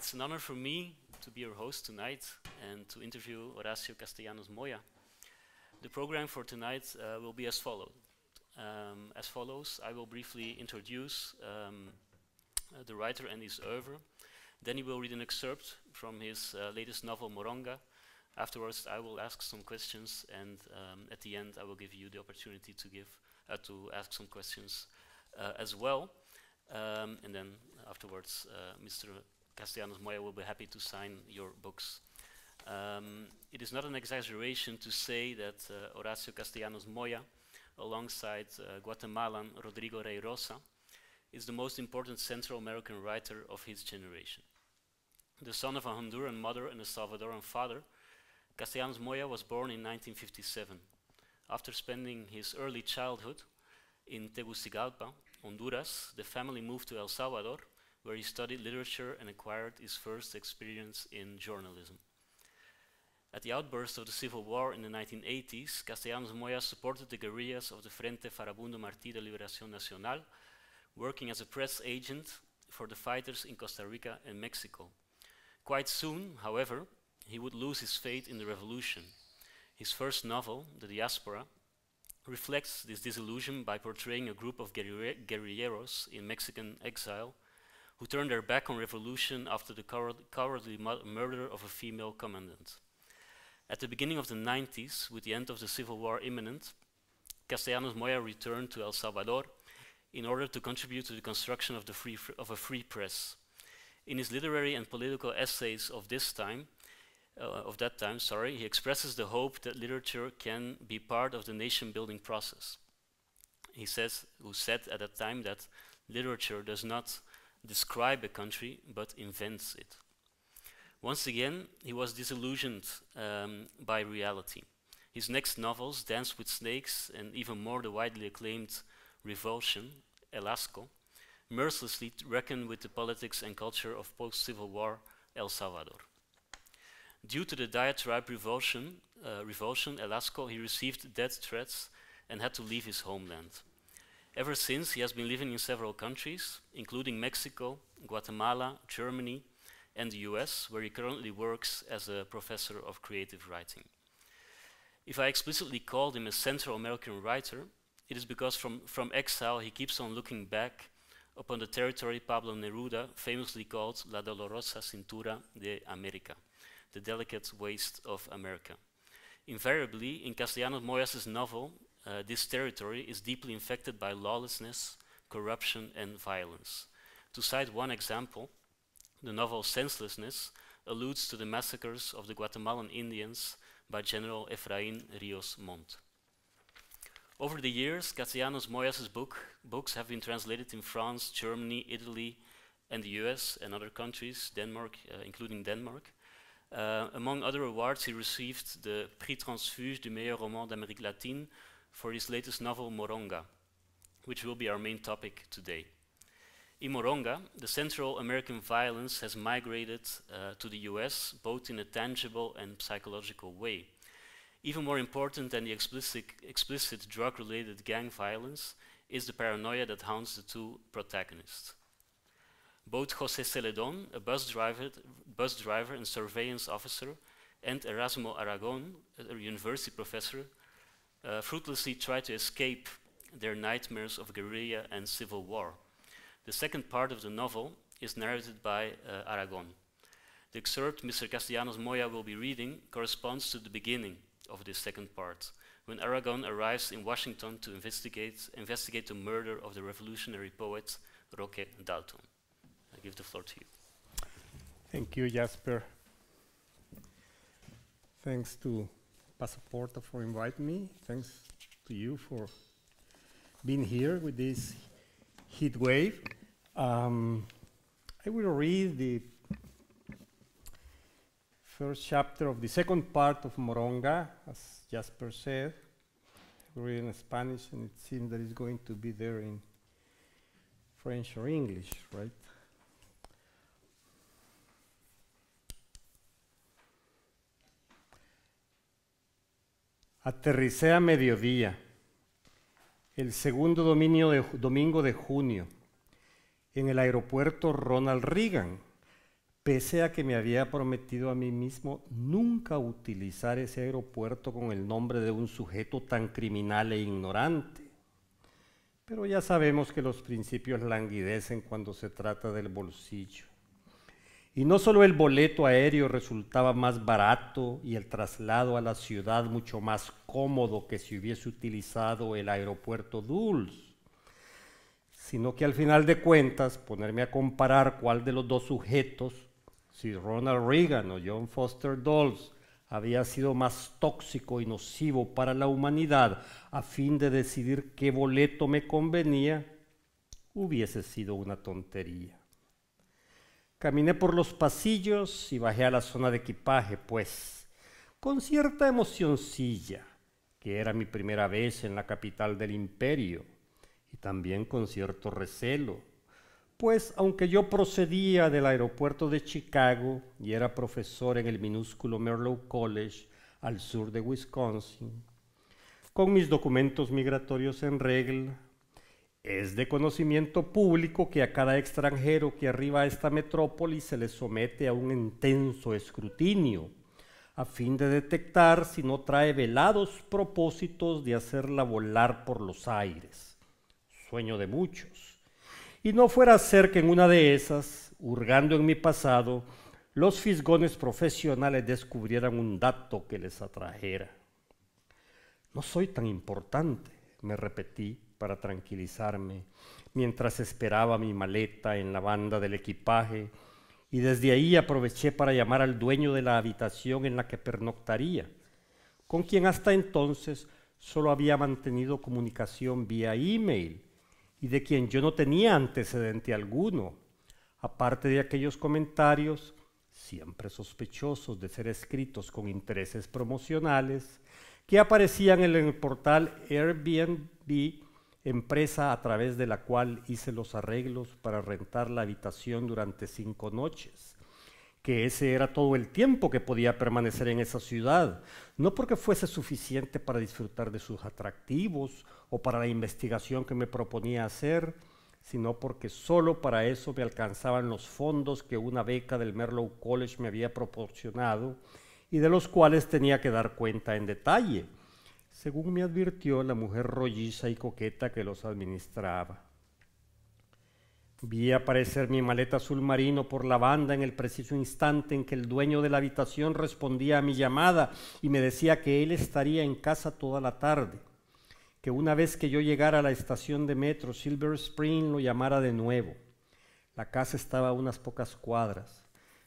It's an honor for me to be your host tonight and to interview Horacio Castellanos Moya. The program for tonight uh, will be as follows. Um, as follows, I will briefly introduce um, uh, the writer and his oeuvre. Then he will read an excerpt from his uh, latest novel, Moronga. Afterwards, I will ask some questions, and um, at the end, I will give you the opportunity to give uh, to ask some questions uh, as well. Um, and then afterwards, uh, Mr. Castellanos Moya will be happy to sign your books. Um, it is not an exaggeration to say that uh, Horacio Castellanos Moya, alongside uh, Guatemalan Rodrigo Rey Rosa, is the most important Central American writer of his generation. The son of a Honduran mother and a Salvadoran father, Castellanos Moya was born in 1957. After spending his early childhood in Tegucigalpa, Honduras, the family moved to El Salvador, where he studied literature and acquired his first experience in journalism. At the outburst of the Civil War in the 1980s, Castellanos Moya supported the guerrillas of the Frente Farabundo Martí de Liberación Nacional, working as a press agent for the fighters in Costa Rica and Mexico. Quite soon, however, he would lose his faith in the revolution. His first novel, The Diaspora, reflects this disillusion by portraying a group of guerrilleros in Mexican exile who turned their back on revolution after the cowardly murder of a female commandant. At the beginning of the 90s, with the end of the Civil War imminent, Castellanos Moya returned to El Salvador in order to contribute to the construction of, the free of a free press. In his literary and political essays of this time, uh, of that time, sorry, he expresses the hope that literature can be part of the nation-building process. He says, who said at that time that literature does not describe a country, but invents it. Once again, he was disillusioned um, by reality. His next novels, Dance with Snakes, and even more the widely acclaimed Revulsion, El Asco, mercilessly reckon with the politics and culture of post-Civil War El Salvador. Due to the diatribe revulsion, uh, revulsion, El Asco, he received death threats and had to leave his homeland. Ever since, he has been living in several countries, including Mexico, Guatemala, Germany, and the US, where he currently works as a professor of creative writing. If I explicitly called him a Central American writer, it is because from, from exile he keeps on looking back upon the territory Pablo Neruda famously called La Dolorosa Cintura de América, the delicate waist of America. Invariably, in Castellanos Moyas' novel, uh, this territory is deeply infected by lawlessness, corruption, and violence. To cite one example, the novel Senselessness alludes to the massacres of the Guatemalan Indians by General Efraín Rios Montt. Over the years, Castellanos Moyas' book, books have been translated in France, Germany, Italy, and the US and other countries, Denmark, uh, including Denmark. Uh, among other awards, he received the Prix Transfuge du meilleur roman d'Amérique latine for his latest novel, Moronga, which will be our main topic today. In Moronga, the Central American violence has migrated uh, to the US, both in a tangible and psychological way. Even more important than the explicit, explicit drug-related gang violence is the paranoia that haunts the two protagonists. Both José Zeledón, a bus driver, bus driver and surveillance officer, and Erasmo Aragon, a university professor, uh, fruitlessly try to escape their nightmares of guerrilla and civil war. The second part of the novel is narrated by uh, Aragon. The excerpt Mr. Castellanos Moya will be reading corresponds to the beginning of this second part, when Aragon arrives in Washington to investigate, investigate the murder of the revolutionary poet Roque Dalton. I give the floor to you. Thank you, Jasper. Thanks to Passa Porta for inviting me. Thanks to you for being here with this heat wave. Um, I will read the first chapter of the second part of Moronga, as Jasper said. I read in Spanish, and it seems that it's going to be there in French or English, right? Aterricé a mediodía el segundo dominio de domingo de junio en el aeropuerto Ronald Reagan pese a que me había prometido a mí mismo nunca utilizar ese aeropuerto con el nombre de un sujeto tan criminal e ignorante. Pero ya sabemos que los principios languidecen cuando se trata del bolsillo. Y no solo el boleto aéreo resultaba más barato y el traslado a la ciudad mucho más cómodo que si hubiese utilizado el aeropuerto Dulles, sino que al final de cuentas ponerme a comparar cuál de los dos sujetos, si Ronald Reagan o John Foster Dulles, había sido más tóxico y nocivo para la humanidad a fin de decidir qué boleto me convenía, hubiese sido una tontería. Caminé por los pasillos y bajé a la zona de equipaje, pues, con cierta emocioncilla, que era mi primera vez en la capital del imperio, y también con cierto recelo, pues aunque yo procedía del aeropuerto de Chicago y era profesor en el minúsculo Merlow College al sur de Wisconsin, con mis documentos migratorios en regla, es de conocimiento público que a cada extranjero que arriba a esta metrópoli se le somete a un intenso escrutinio, a fin de detectar si no trae velados propósitos de hacerla volar por los aires. Sueño de muchos. Y no fuera a ser que en una de esas, hurgando en mi pasado, los fisgones profesionales descubrieran un dato que les atrajera. No soy tan importante, me repetí para tranquilizarme, mientras esperaba mi maleta en la banda del equipaje, y desde ahí aproveché para llamar al dueño de la habitación en la que pernoctaría, con quien hasta entonces solo había mantenido comunicación vía email y de quien yo no tenía antecedente alguno, aparte de aquellos comentarios, siempre sospechosos de ser escritos con intereses promocionales, que aparecían en el portal Airbnb empresa a través de la cual hice los arreglos para rentar la habitación durante cinco noches, que ese era todo el tiempo que podía permanecer en esa ciudad, no porque fuese suficiente para disfrutar de sus atractivos o para la investigación que me proponía hacer, sino porque solo para eso me alcanzaban los fondos que una beca del Merlow College me había proporcionado y de los cuales tenía que dar cuenta en detalle según me advirtió la mujer rolliza y coqueta que los administraba. Vi aparecer mi maleta azul marino por la banda en el preciso instante en que el dueño de la habitación respondía a mi llamada y me decía que él estaría en casa toda la tarde, que una vez que yo llegara a la estación de metro Silver Spring lo llamara de nuevo. La casa estaba a unas pocas cuadras,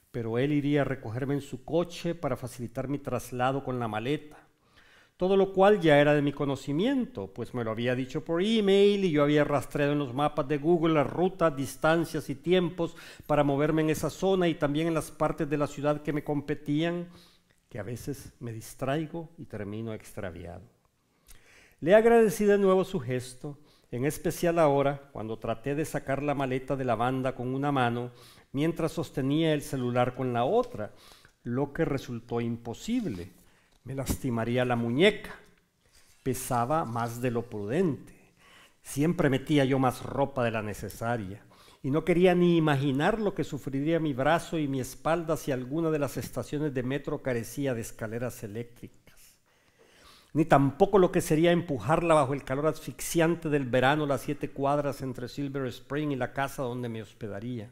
pero él iría a recogerme en su coche para facilitar mi traslado con la maleta todo lo cual ya era de mi conocimiento, pues me lo había dicho por email y yo había rastreado en los mapas de Google las rutas, distancias y tiempos para moverme en esa zona y también en las partes de la ciudad que me competían, que a veces me distraigo y termino extraviado. Le agradecí de nuevo su gesto, en especial ahora, cuando traté de sacar la maleta de la banda con una mano, mientras sostenía el celular con la otra, lo que resultó imposible me lastimaría la muñeca. Pesaba más de lo prudente. Siempre metía yo más ropa de la necesaria y no quería ni imaginar lo que sufriría mi brazo y mi espalda si alguna de las estaciones de metro carecía de escaleras eléctricas. Ni tampoco lo que sería empujarla bajo el calor asfixiante del verano las siete cuadras entre Silver Spring y la casa donde me hospedaría.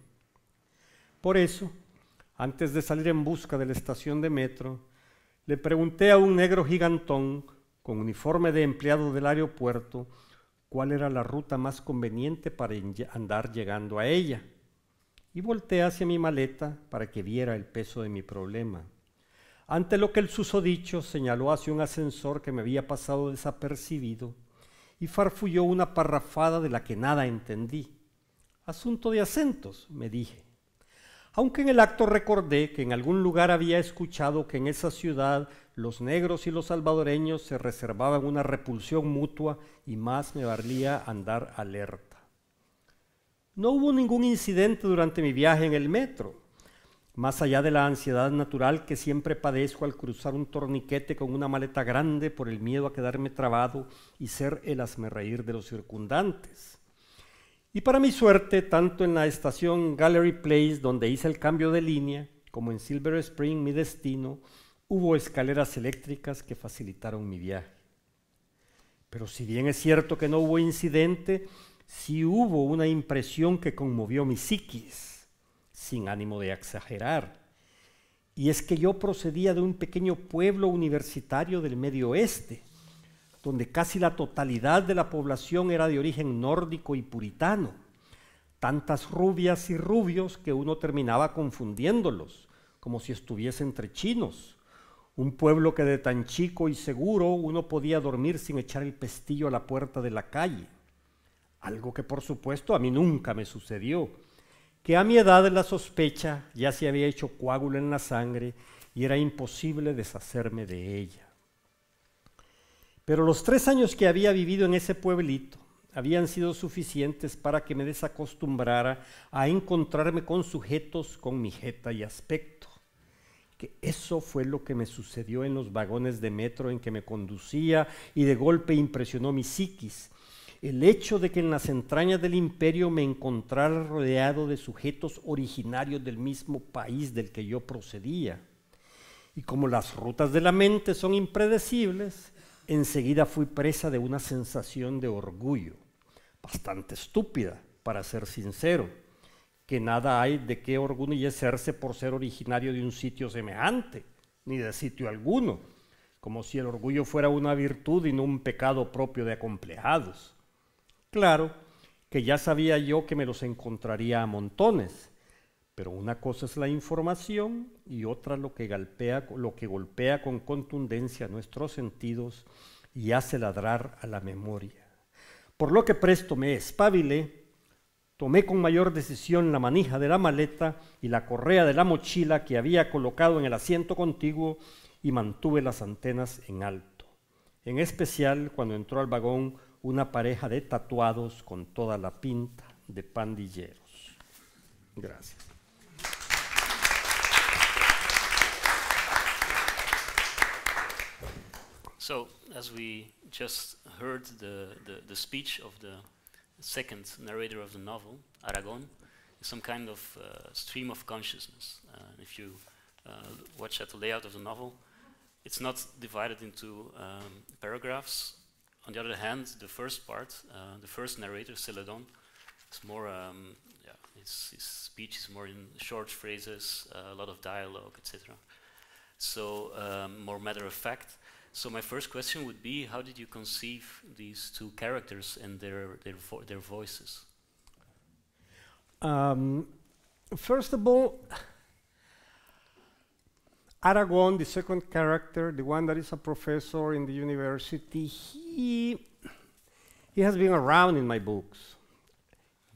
Por eso, antes de salir en busca de la estación de metro, le pregunté a un negro gigantón con uniforme de empleado del aeropuerto cuál era la ruta más conveniente para andar llegando a ella. Y volteé hacia mi maleta para que viera el peso de mi problema. Ante lo que el susodicho señaló hacia un ascensor que me había pasado desapercibido y farfulló una parrafada de la que nada entendí. Asunto de acentos, me dije aunque en el acto recordé que en algún lugar había escuchado que en esa ciudad los negros y los salvadoreños se reservaban una repulsión mutua y más me valía andar alerta. No hubo ningún incidente durante mi viaje en el metro, más allá de la ansiedad natural que siempre padezco al cruzar un torniquete con una maleta grande por el miedo a quedarme trabado y ser el reír de los circundantes. Y para mi suerte, tanto en la estación Gallery Place, donde hice el cambio de línea, como en Silver Spring, mi destino, hubo escaleras eléctricas que facilitaron mi viaje. Pero si bien es cierto que no hubo incidente, sí hubo una impresión que conmovió mi psiquis, sin ánimo de exagerar. Y es que yo procedía de un pequeño pueblo universitario del medio oeste, donde casi la totalidad de la población era de origen nórdico y puritano. Tantas rubias y rubios que uno terminaba confundiéndolos, como si estuviese entre chinos. Un pueblo que de tan chico y seguro uno podía dormir sin echar el pestillo a la puerta de la calle. Algo que por supuesto a mí nunca me sucedió, que a mi edad la sospecha ya se había hecho coágulo en la sangre y era imposible deshacerme de ella. Pero los tres años que había vivido en ese pueblito habían sido suficientes para que me desacostumbrara a encontrarme con sujetos con mi jeta y aspecto. Que eso fue lo que me sucedió en los vagones de metro en que me conducía y de golpe impresionó mi psiquis. El hecho de que en las entrañas del imperio me encontrara rodeado de sujetos originarios del mismo país del que yo procedía. Y como las rutas de la mente son impredecibles, enseguida fui presa de una sensación de orgullo, bastante estúpida, para ser sincero, que nada hay de qué orgullecerse por ser originario de un sitio semejante, ni de sitio alguno, como si el orgullo fuera una virtud y no un pecado propio de acomplejados. Claro que ya sabía yo que me los encontraría a montones, pero una cosa es la información y otra lo que, golpea, lo que golpea con contundencia nuestros sentidos y hace ladrar a la memoria. Por lo que presto me espabilé, tomé con mayor decisión la manija de la maleta y la correa de la mochila que había colocado en el asiento contiguo y mantuve las antenas en alto. En especial cuando entró al vagón una pareja de tatuados con toda la pinta de pandilleros. Gracias. So, as we just heard the, the, the, speech of the second narrator of the novel, Aragon, is some kind of uh, stream of consciousness. Uh, if you uh, watch at the layout of the novel, it's not divided into um, paragraphs. On the other hand, the first part, uh, the first narrator, Zeledón, is more, um, yeah, his, his, speech is more in short phrases, uh, a lot of dialogue, etc. So, um, more matter of fact. So my first question would be, how did you conceive these two characters and their their, vo their voices? Um, first of all, Aragon, the second character, the one that is a professor in the university, he he has been around in my books.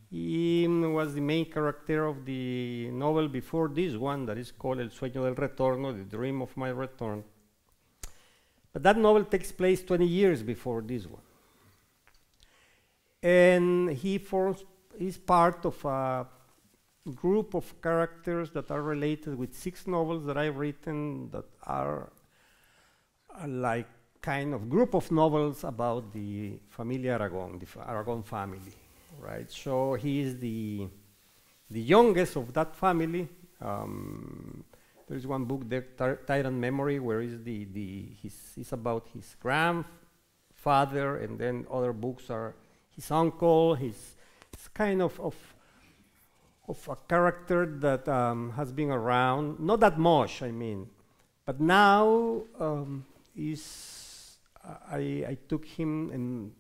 He was the main character of the novel before this one that is called El sueño del retorno, the dream of my return. But that novel takes place 20 years before this one. And he forms, he's part of a group of characters that are related with six novels that I've written that are like kind of group of novels about the Familia Aragon, the Aragon family, right? So he is the, the youngest of that family. Um, there is one book there, Tyrant Memory, where is the, the his, it's about his grandfather, and then other books are his uncle, his, his kind of, of, of a character that um, has been around, not that much, I mean, but now um, is, I, I took him and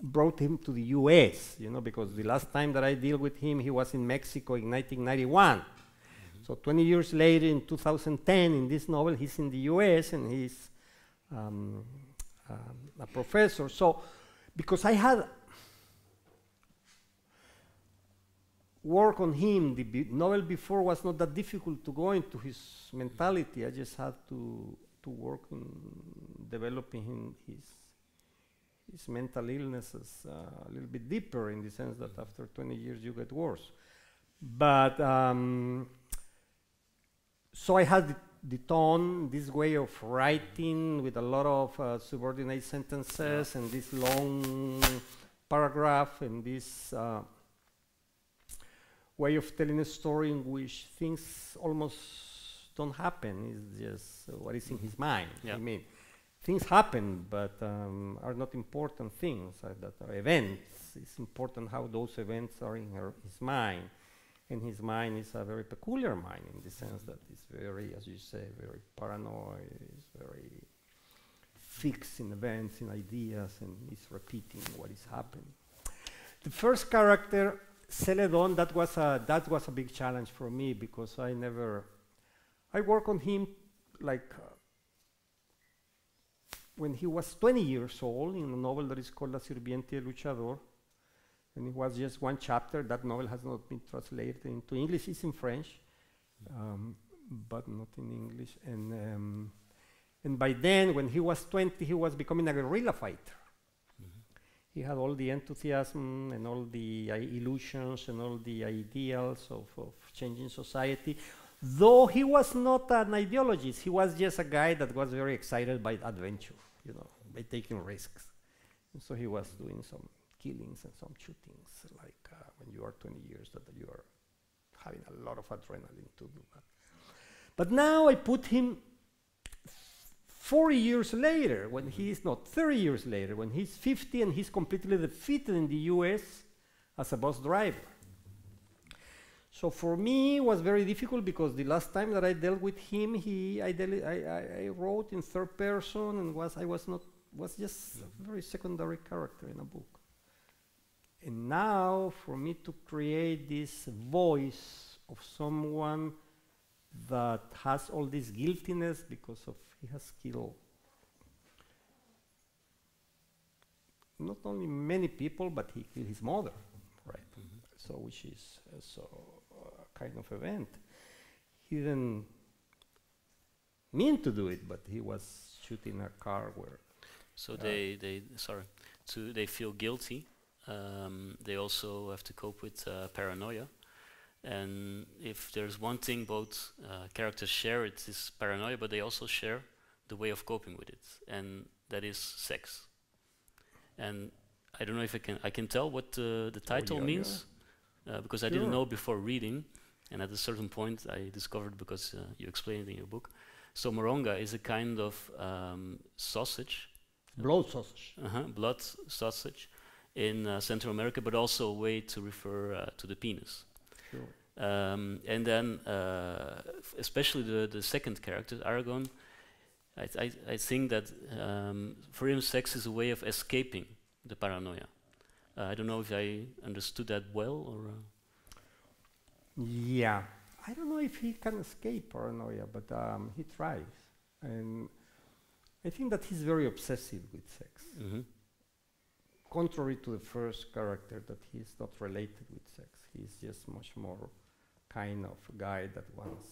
brought him to the US, you know, because the last time that I deal with him, he was in Mexico in 1991. So 20 years later, in 2010, in this novel, he's in the US and he's um, um, a professor. So, because I had work on him, the novel before was not that difficult to go into his mentality. I just had to to work on developing him, his his mental illnesses uh, a little bit deeper in the sense that after 20 years you get worse. But um, so I had the, the, tone, this way of writing with a lot of uh, subordinate sentences and this long paragraph and this uh, way of telling a story in which things almost don't happen. It's just uh, what is in his mind. Yeah. I mean, things happen, but um, are not important things. Uh, that are events. It's important how those events are in her, his mind. And his mind is a very peculiar mind in the sense that it's very, as you say, very paranoid. It's very fixed in events, in ideas, and is repeating what is happening. The first character, Zeledón, that was a that was a big challenge for me because I never, I work on him like uh, when he was 20 years old in a novel that is called La Sirviente Luchador, and it was just one chapter. That novel has not been translated into English. It's in French, um, but not in English. And um, and by then, when he was 20, he was becoming a guerrilla fighter. He had all the enthusiasm and all the uh, illusions and all the ideals of, of changing society. Though he was not an ideologist, he was just a guy that was very excited by adventure, you know, by taking risks. And so he was doing some killings and some shootings, like uh, when you are 20 years, that you are having a lot of adrenaline to do that. But now I put him 40 years later, when he is not 30 years later, when he's 50 and he's completely defeated in the US as a bus driver. So for me, it was very difficult because the last time that I dealt with him, he, I, I, I, I wrote in third person and was, I was not, was just a very secondary character in a book. And now, for me to create this voice of someone that has all this guiltiness because of he has killed not only many people, but he killed his mother, right? So, which is uh, so a kind of event. He didn't mean to do it, but he was shooting a car where So Uh, they, they sorry, so they feel guilty. Um, they also have to cope with uh, paranoia. And if there's one thing both uh, characters share, it is paranoia, but they also share the way of coping with it, and that is sex. And I don't know if I can I can tell what uh, the title yeah, means uh, because I Sure. didn't know before reading, and at a certain point I discovered because uh, you explained it in your book. So moronga is a kind of um, sausage blood sausage. uh-huh, blood sausage in uh, Central America, but also a way to refer uh, to the penis. Sure. Um, and then, uh, especially the, the second character, Aragon, I, th- I, I think that um, for him, sex is a way of escaping the paranoia. Uh, I don't know if I understood that well or. Uh, Yeah, I don't know if he can escape paranoia, but um, he tries, and I think that he's very obsessive with sex. mhm. Contrary to the first character, that he's not related with sex. He's just much more kind of guy that wants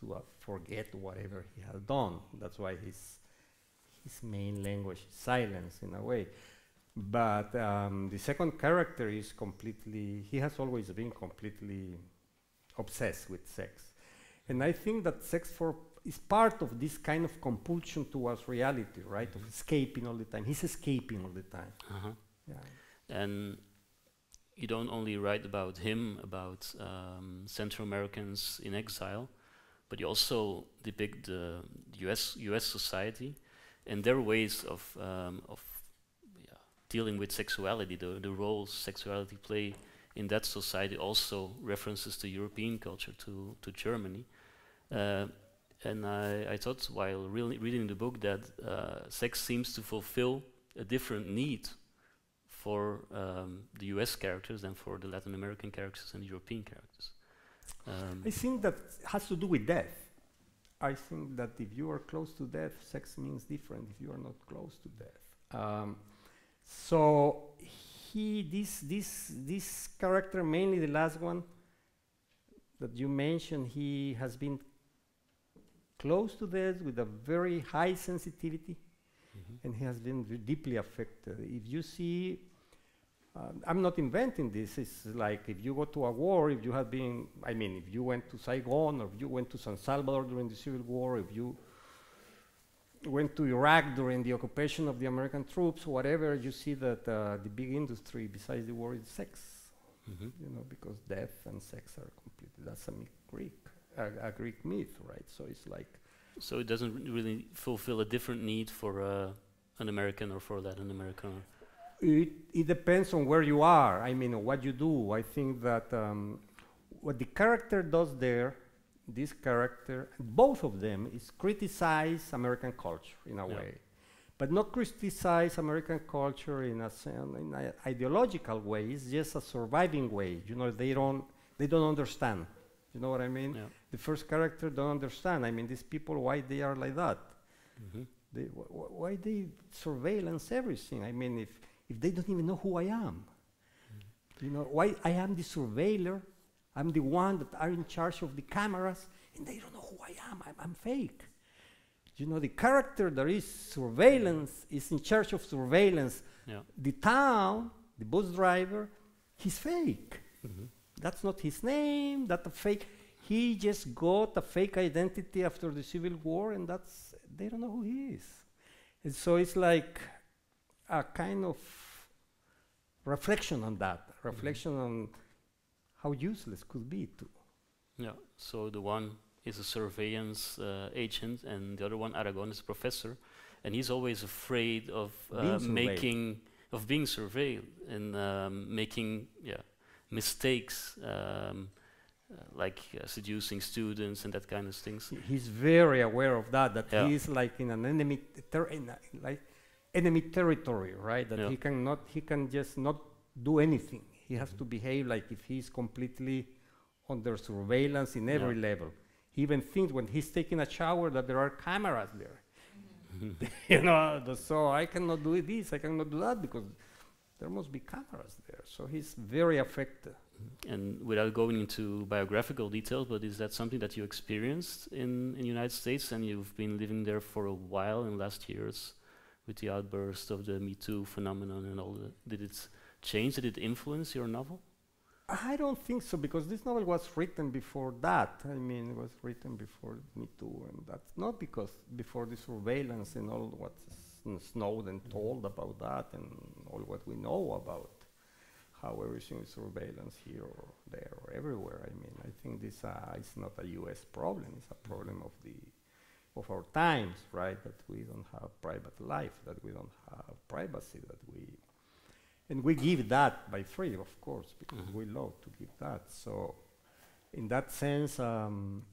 to uh, forget whatever he has done. That's why his his main language is silence in a way. But um, the second character is completely. He has always been completely obsessed with sex, and I think that sex for is part of this kind of compulsion towards reality, right? Of escaping all the time. He's escaping all the time. Uh-huh. Yeah. And you don't only write about him, about um, Central Americans in exile, but you also depict the U.S. U.S. society and their ways of um, of yeah, dealing with sexuality, the the roles sexuality play in that society. Also references to European culture, to to Germany. Uh, and I, I thought while really reading the book that uh, sex seems to fulfill a different need for um, the US characters than for the Latin American characters and European characters. Um, I think that has to do with death. I think that if you are close to death, sex means different if you are not close to death. Um, so he, this, this, this character, mainly the last one that you mentioned, he has been close to death with a very high sensitivity, and he has been deeply affected. If you see um, I'm not inventing this. It's like if you go to a war, if you have been, I mean, if you went to Saigon or if you went to San Salvador during the Civil War, if you went to Iraq during the occupation of the American troops, whatever, you see that uh, the big industry besides the war is sex. Mhm. you know, because death and sex are completely, that's a Greek, a, a Greek myth, right? So it's like, So it doesn't really fulfill a different need for uh, an American or for Latin American. It, it depends on where you are. I mean, what you do. I think that um, what the character does there, this character, both of them, is criticize American culture in a Yeah. way, but not criticize American culture in a in a ideological way. It's just a surviving way. You know, they don't they don't understand. You know what I mean? Yeah. The first character don't understand. I mean, these people, why they are like that? Mhm. They, wh- wh- why they surveillance everything? I mean, if, if they don't even know who I am, you know, why I am the surveiller, I'm the one that are in charge of the cameras, and they don't know who I am. I'm, I'm fake. You know, the character that is surveillance is in charge of surveillance. Yeah. The town, the bus driver, he's fake. Mhm. That's not his name. That's a fake. He just got a fake identity after the Civil War, and that's they don't know who he is. And so it's like a kind of reflection on that, reflection on how useless could be to. Yeah. So the one is a surveillance uh, agent, and the other one, Aragon, is a professor, and he's always afraid of uh, Being surveilled. making of being surveilled and um, making yeah mistakes. Um, uh, like uh, seducing students and that kind of things. He's very aware of that. That Yeah. he is like in an enemy, in a, like enemy territory, right? That Yeah. he cannot, he can just not do anything. He has to behave like if he's completely under surveillance in every level. He even thinks when he's taking a shower that there are cameras there. you know, the- so I cannot do this, I cannot do that because there must be cameras there. So he's very affected. And without going into biographical details, but is that something that you experienced in in United States, and you've been living there for a while in the last years, with the outburst of the Me Too phenomenon and all that? Did it change? Did it influence your novel? I don't think so because this novel was written before that. I mean, it was written before Me Too, and that's not because before the surveillance and all what Snowden told about that and all what we know about how everything is surveillance here or there or everywhere. I mean, I think this uh, is not a U.S. problem; it's a problem of the of our times, right? That we don't have private life, that we don't have privacy, that we and we give that by free, of course, because Mhm. we love to give that. So, in that sense, um,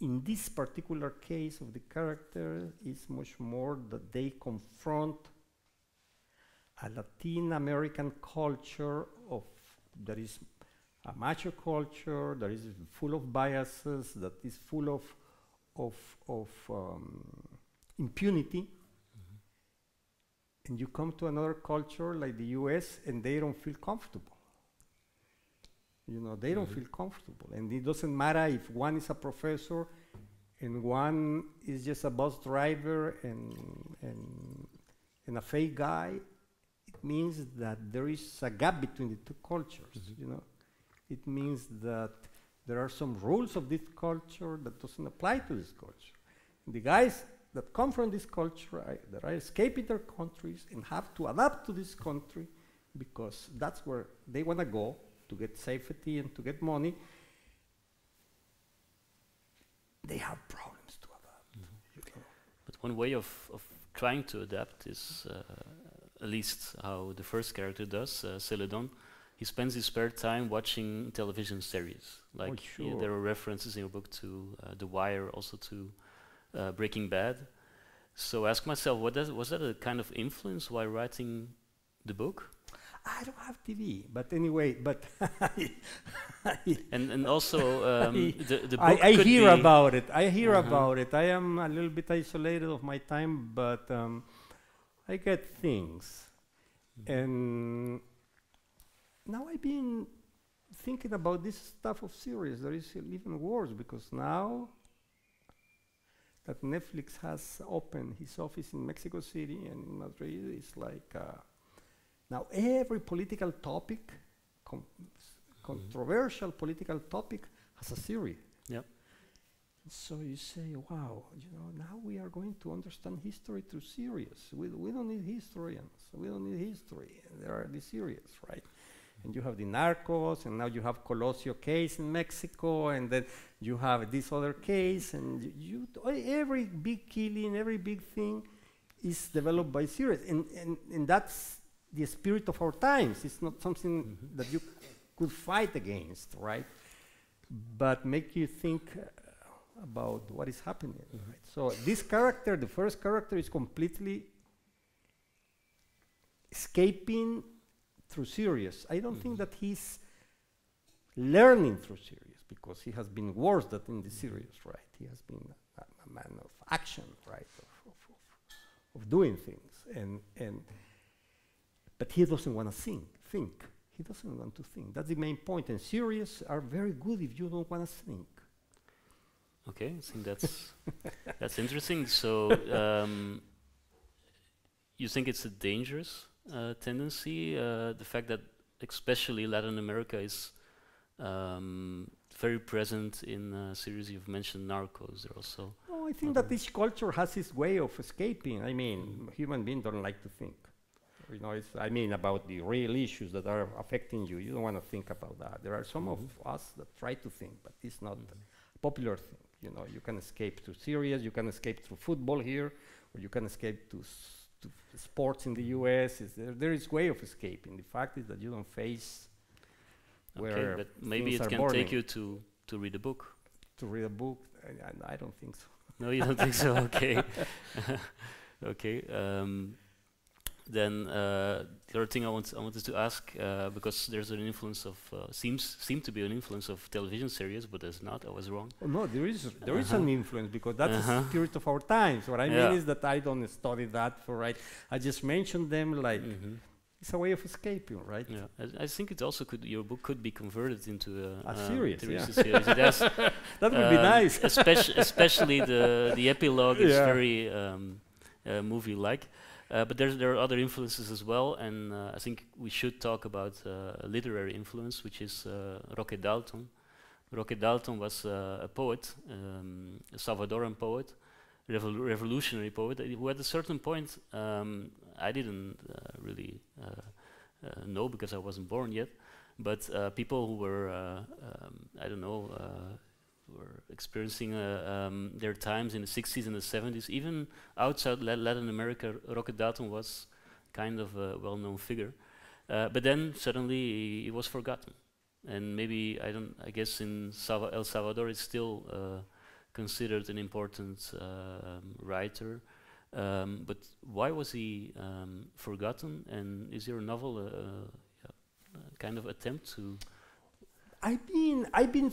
in this particular case of the character, it's much more that they confront a Latin American culture of that is a macho culture that is full of biases, that is full of of of um, impunity and you come to another culture like the US and they don't feel comfortable. You know, they don't Mhm. feel comfortable. And it doesn't matter if one is a professor and one is just a bus driver and, and, and a fake guy. It means that there is a gap between the two cultures, Mhm. you know. It means that there are some rules of this culture that doesn't apply to this culture. And the guys that come from this culture, I, that are escaping their countries and have to adapt to this country because that's where they want to go to get safety and to get money. They have problems to adapt. you know. But one way of, of trying to adapt is, uh, at least how the first character does, uh, Zeledón. He spends his spare time watching television series. Like y- sure. there are references in your book to uh, The Wire, also to uh, Breaking Bad. So ask myself, what does, was that a kind of influence while writing the book? I don't have TV, but anyway, but And and also um, the the book I, I hear about it. I hear Uh-huh. about it. I am a little bit isolated of my time, but um, I get things. And now I've been thinking about this stuff of series. There is even worse because now that Netflix has opened his office in Mexico City and in Madrid, it's like uh, now every political topic, com- controversial political topic, has a series. Yep. So you say, wow, you know, now we are going to understand history through series. We, we don't need historians. We don't need history. There are the series, right? And you have the Narcos, and now you have Colosio case in Mexico, and then you have this other case, and you every big killing, every big thing is developed by series, and, and, and that's the spirit of our times. It's not something that you could fight against, right? But make you think uh, about what is happening. Right? So this character, the first character, is completely escaping through series. I don't think that he's learning through series because he has been worse than in the series, right? He has been a, a man of action, right? Of, of, of, of doing things, and and but he doesn't want to think. Think. He doesn't want to think. That's the main point. And series are very good if you don't want to think. Okay, I think that's that's interesting. So, um, you think it's a dangerous tendency, uh, the fact that especially Latin America is um, very present in series you've mentioned, Narcos. There also. No, I think that each culture has its way of escaping. I mean, human beings don't like to think. You know, it's, I mean, about the real issues that are affecting you. You don't want to think about that. There are some of us that try to think, but it's not a popular thing. You know, you can escape through series, you can escape through football here, or you can escape to, s- to f- sports in the U.S. Is there, there is way of escaping. The fact is that you don't face Okay, where but maybe it can burning. take you to to read a book. to read a book. I, I, I don't think so. No, you don't think so? Okay. okay. Um, then uh, the other thing I, want, I wanted to ask, uh, because there's an influence of uh, seems seem to be an influence of television series, but there's not. I was wrong. Oh, no, there is there is Uh-huh. an influence because that's Uh-huh. the spirit of our times. What I Yeah. mean is that I don't study that for right. I just mentioned them like Mhm. it's a way of escaping, right? Yeah, I, I think it also could. Your book could be converted into a, A series, yeah. series. That would be um, nice. especially, especially the the epilogue is very um, uh, movie-like. Uh, but there's, there are other influences as well, and uh, I think we should talk about uh, a literary influence, which is uh, Roque Dalton. Roque Dalton was uh, a poet, um, a Salvadoran poet, revol- revolutionary poet, who at a certain point, um, I didn't really know because I wasn't born yet, but people who were, um, I don't know, were experiencing uh, um, their times in the 60s and the 70s, even outside La- Latin America, Roque Dalton was kind of a well-known figure. Uh, but then suddenly he, was forgotten, and maybe I don't. I guess in El Salvador it's still uh, considered an important uh, um, writer. Um, but why was he um, forgotten? And is your novel a, a, a kind of attempt to? I've been I've been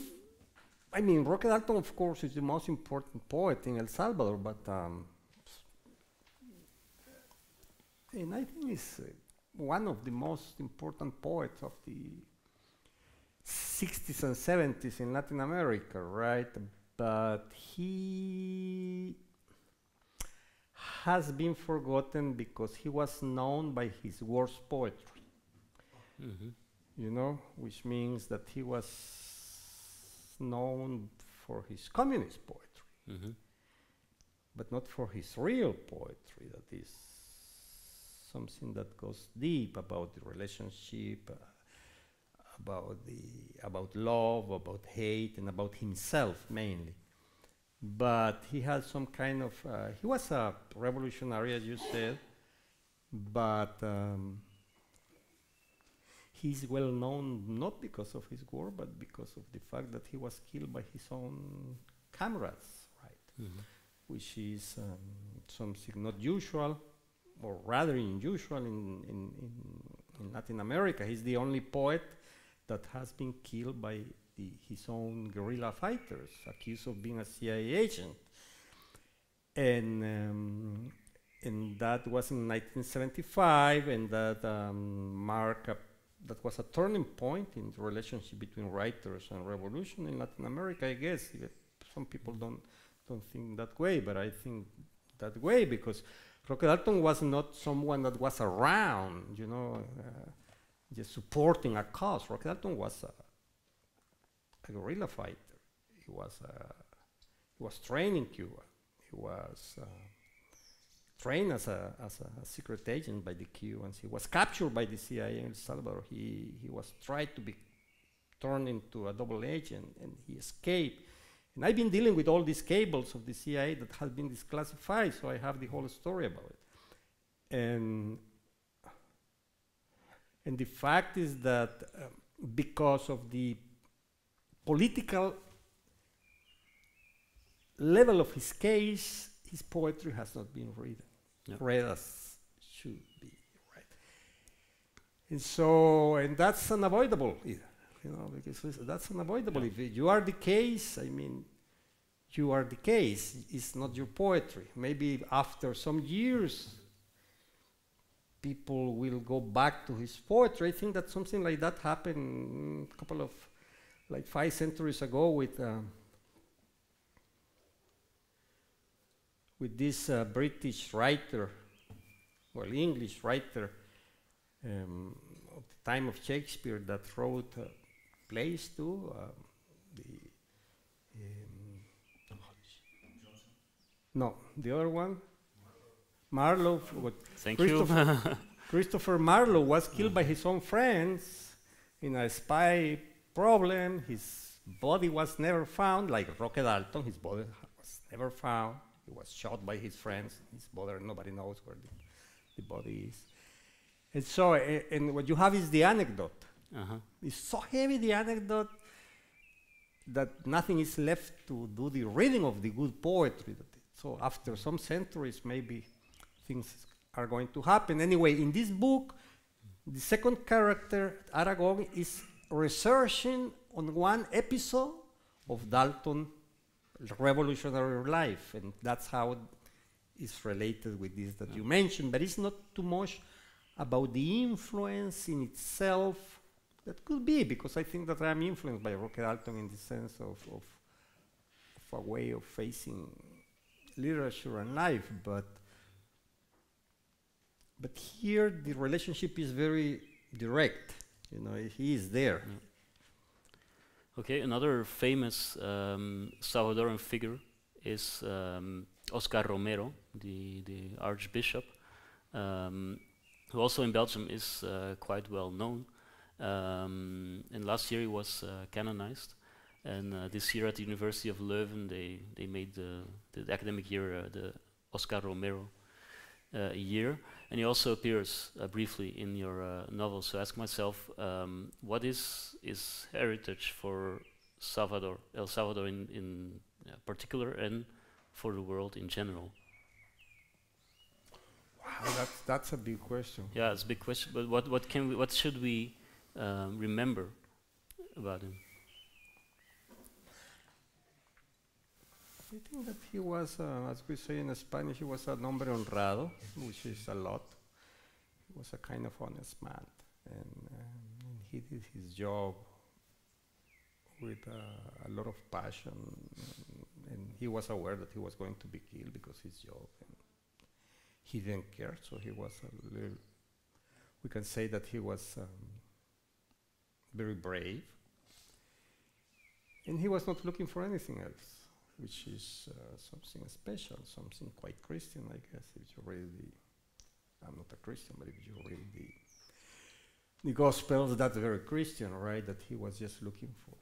I mean Roque Dalton of course is the most important poet in El Salvador, but um, and I think he's uh, one of the most important poets of the 60s and 70s in Latin America, right? But he has been forgotten because he was known by his worst poetry Mhm. you know, which means that he was known for his communist poetry, Mhm. but not for his real poetry, that is something that goes deep about the relationship, uh, about the about love, about hate, and about himself mainly. But he had some kind of uh, he was a revolutionary, as you said, but. Um, he's well known not because of his war, but because of the fact that he was killed by his own comrades, right? Mhm. Which is um, something not usual, or rather unusual in, in, in, in Latin America. He's the only poet that has been killed by the, his own guerrilla fighters, accused of being a CIA agent. And um, and that was in 1975, and that um, marked a that was a turning point in the relationship between writers and revolution in Latin America, I guess. Some people don't don't think that way, but I think that way because Roque Dalton was not someone that was around, you know, uh, just supporting a cause. Roque Dalton was a, a guerrilla fighter. He was uh, he was trained in Cuba. He was uh, trained as a, as a, secret agent by the Cubans. He was captured by the CIA in El Salvador. He, he was tried to be turned into a double agent and he escaped. And I've been dealing with all these cables of the CIA that have been declassified, so I have the whole story about it. And, and the fact is that um, because of the political level of his case, his poetry has not been read, Yep. read as should be, right? And so, and that's unavoidable, you know, because that's unavoidable. If you are the case, I mean, you are the case. It's not your poetry. Maybe after some years, people will go back to his poetry. I think that something like that happened a couple of, like five centuries ago with. Um, with this uh, British writer, well, English writer, um, of the time of Shakespeare that wrote uh, plays too. Uh, the um, no, the other one, Marlowe. What Thank you. Christopher Marlowe was killed by his own friends in a spy problem. His body was never found, like Roque Dalton. His body was never found. He was shot by his friends. His body, nobody knows where the, the body is. And so, a- and what you have is the anecdote. uh-huh. It's so heavy, the anecdote, that nothing is left to do the reading of the good poetry. So after some centuries, maybe things are going to happen. Anyway, in this book, the second character, Aragon, is researching on one episode of Dalton revolutionary life, and that's how it's related with this that you mentioned. But it's not too much about the influence in itself. That could be because I think that I'm influenced by Roque Dalton in the sense of, of, of a way of facing literature and life, but but here the relationship is very direct. You know, he is there. Mm. Okay, another famous um, Salvadoran figure is um, Oscar Romero, the, the Archbishop, um, who also in Belgium is uh, quite well known. Um, and last year he was uh, canonized. And uh, this year at the University of Leuven, they, they made the, the academic year uh, the Oscar Romero uh, year. And he also appears uh, briefly in your uh, novel. So I ask myself, um, what is is heritage for Salvador, El Salvador in, in particular, and for the world in general? Wow, that's that's a big question. Yeah, it's a big question. But what what can we, what should we um, remember about him? I think that he was, uh, as we say in Spanish, he was a hombre honrado, which is a lot. He was a kind of honest man, and, um, and he did his job with uh, a lot of passion, and, and he was aware that he was going to be killed because his job, and he didn't care. So he was a little. We can say that he was um, very brave, and he was not looking for anything else which is uh, something special, something quite Christian, I guess. If you read the, I'm not a Christian, but if you read the the Gospels, that's very Christian, right? That he was just looking for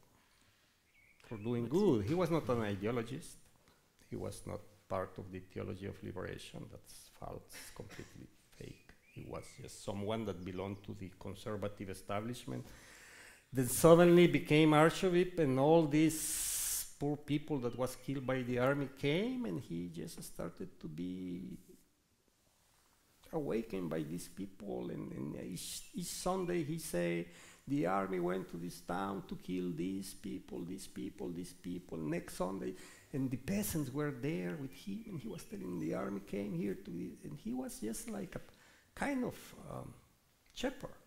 for doing good. He was not an ideologist. He was not part of the theology of liberation. That's false, completely fake. He was just someone that belonged to the conservative establishment. Then suddenly became archbishop, and all these poor people that was killed by the army came and he just started to be awakened by these people. And, and each, each sunday he say the army went to this town to kill these people these people these people. Next sunday and the peasants were there with him and he was telling the army came here to and he was just like a kind of um, shepherd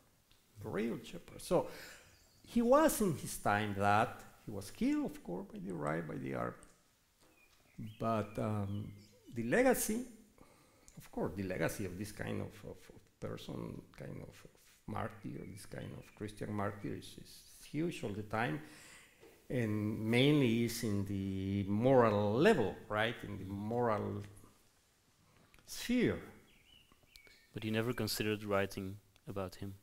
real shepherd. So he was in his time that he was killed, of course, by the right by the army. But um, the legacy, of course, the legacy of this kind of, of, of person, kind of, of martyr, this kind of Christian martyr is, is huge all the time, and mainly is in the moral level, right? In the moral sphere. But you never considered writing about him.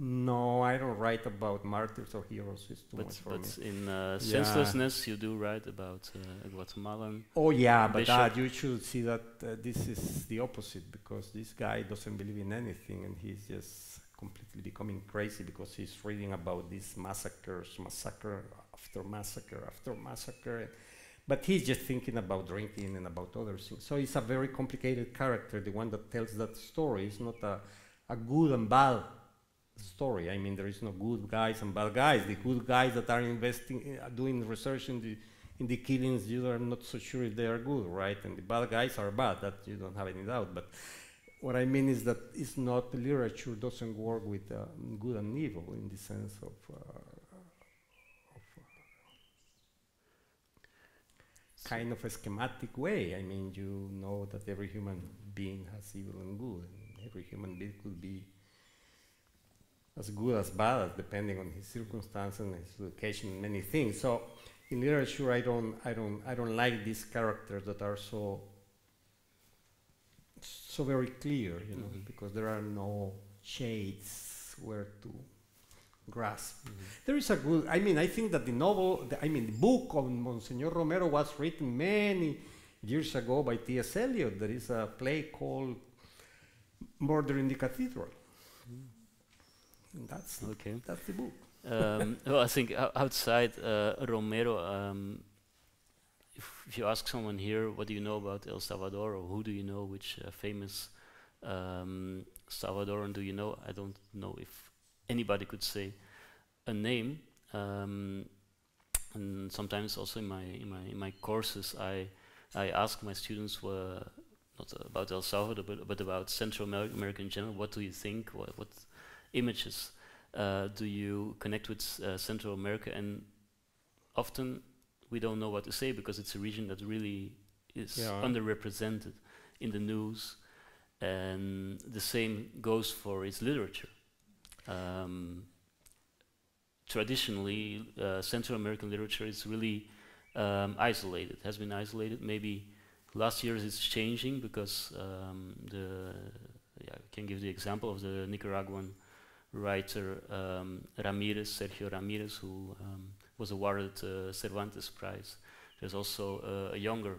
No, I don't write about martyrs or heroes. It's too But, much for but me. in uh, Yeah. senselessness, you do write about uh, Guatemalan. Oh yeah, but uh, you should see that uh, this is the opposite because this guy doesn't believe in anything and he's just completely becoming crazy because he's reading about these massacres, massacre after massacre after massacre. But he's just thinking about drinking and about other things. So it's a very complicated character, the one that tells that story. It's not a, a good and bad story. I mean, there is no good guys and bad guys. The good guys that are investing, uh, doing research in the in the killings, you are not so sure if they are good, right? And the bad guys are bad. That you don't have any doubt. But what I mean is that it's not literature doesn't work with uh, good and evil in the sense of. Uh, of uh, kind of a schematic way. I mean, you know that every human being has evil and good, and every human being could be as good as bad, as depending on his circumstances and his location and many things. So, in literature, I don't, I don't, I don't like these characters that are so, so very clear, you know, Mhm. because there are no shades where to grasp. Mm-hmm. There is a good, I mean, I think that the novel, the, I mean, the book of Monsignor Romero was written many years ago by T.S. Eliot. There is a play called Murder in the Cathedral. That's, Okay. that's the book. um, well, I think outside uh, Romero, um, if, if you ask someone here, what do you know about El Salvador, or who do you know, which uh, famous um, Salvadoran do you know? I don't know if anybody could say a name. Um, and sometimes also in my in my in my courses, I I ask my students not about El Salvador, but, but about Central Amer- America in general. What do you think? What, what images uh, do you connect with uh, Central America? And often we don't know what to say because it's a region that really is Yeah. underrepresented in the news. And the same goes for its literature. Um, traditionally, uh, Central American literature is really um, isolated, has been isolated. Maybe last year it's changing because um, the, yeah, I can give the example of the Nicaraguan writer um, Ramirez, Sergio Ramirez, who um, was awarded the Cervantes Prize. There's also uh, a younger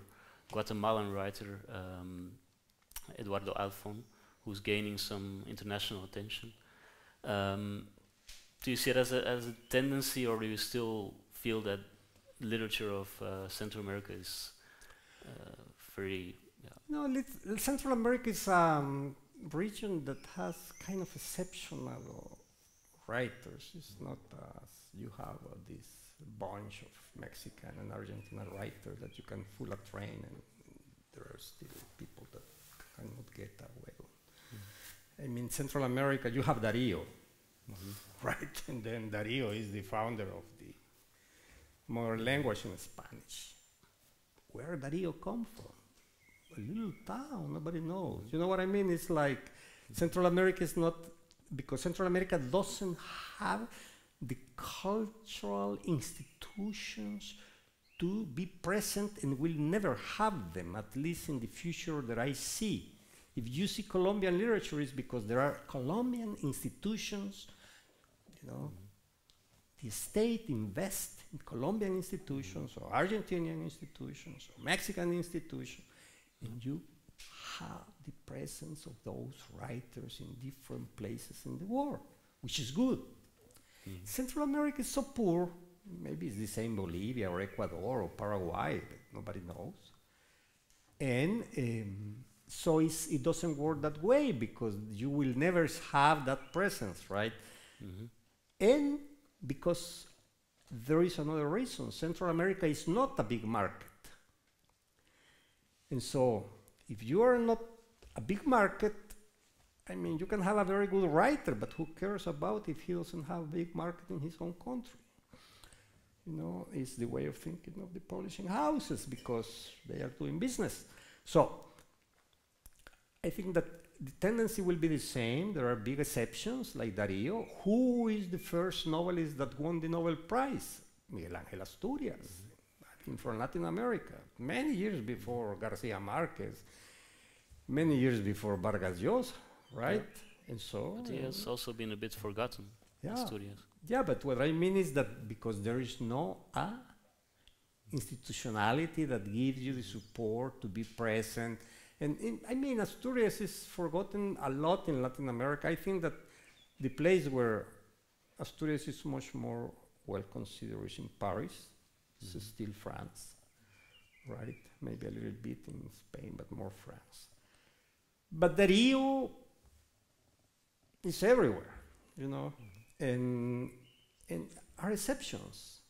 Guatemalan writer, um, Eduardo Halfon, who's gaining some international attention. Um, do you see it as a, as a tendency, or do you still feel that literature of uh, Central America is uh, very yeah, No, Central America is um, region that has kind of exceptional writers. It's not as you have uh, this bunch of Mexican and Argentine writers that you can full a train, and there are still people that cannot get away. I mean, Central America, you have Darío, right? And then Darío is the founder of the modern language in Spanish. Where Darío come from? A little town, nobody knows. You know what I mean? It's like Central America is not because Central America doesn't have the cultural institutions to be present and will never have them, at least in the future that I see. If you see Colombian literature, it's because there are Colombian institutions, you know, the state invests in Colombian institutions or Argentinian institutions or Mexican institutions, and you have the presence of those writers in different places in the world, which is good. Central America is so poor, maybe it's the same Bolivia or Ecuador or Paraguay, but nobody knows. And um, so it's, it doesn't work that way because you will never have that presence, right? And because there is another reason Central America is not a big market. And so, if you are not a big market, I mean, you can have a very good writer, but who cares about if he doesn't have a big market in his own country? You know, it's the way of thinking of the publishing houses because they are doing business. So, I think that the tendency will be the same. There are big exceptions, like Darío. Who is the first novelist that won the Nobel Prize? Miguel Ángel Asturias, I mean, from Latin America, many years before Garcia Marquez. many years before Vargas Llosa, right? And so. But he has also been a bit forgotten, yeah. Asturias. Yeah, but what I mean is that because there is no uh, institutionality that gives you the support to be present. And in, I mean, Asturias is forgotten a lot in Latin America. I think that the place where Asturias is much more well considered is in Paris. It's Mhm. still France, right? Maybe a little bit in Spain, but more France. But Darío is everywhere, you know, and and are exceptions.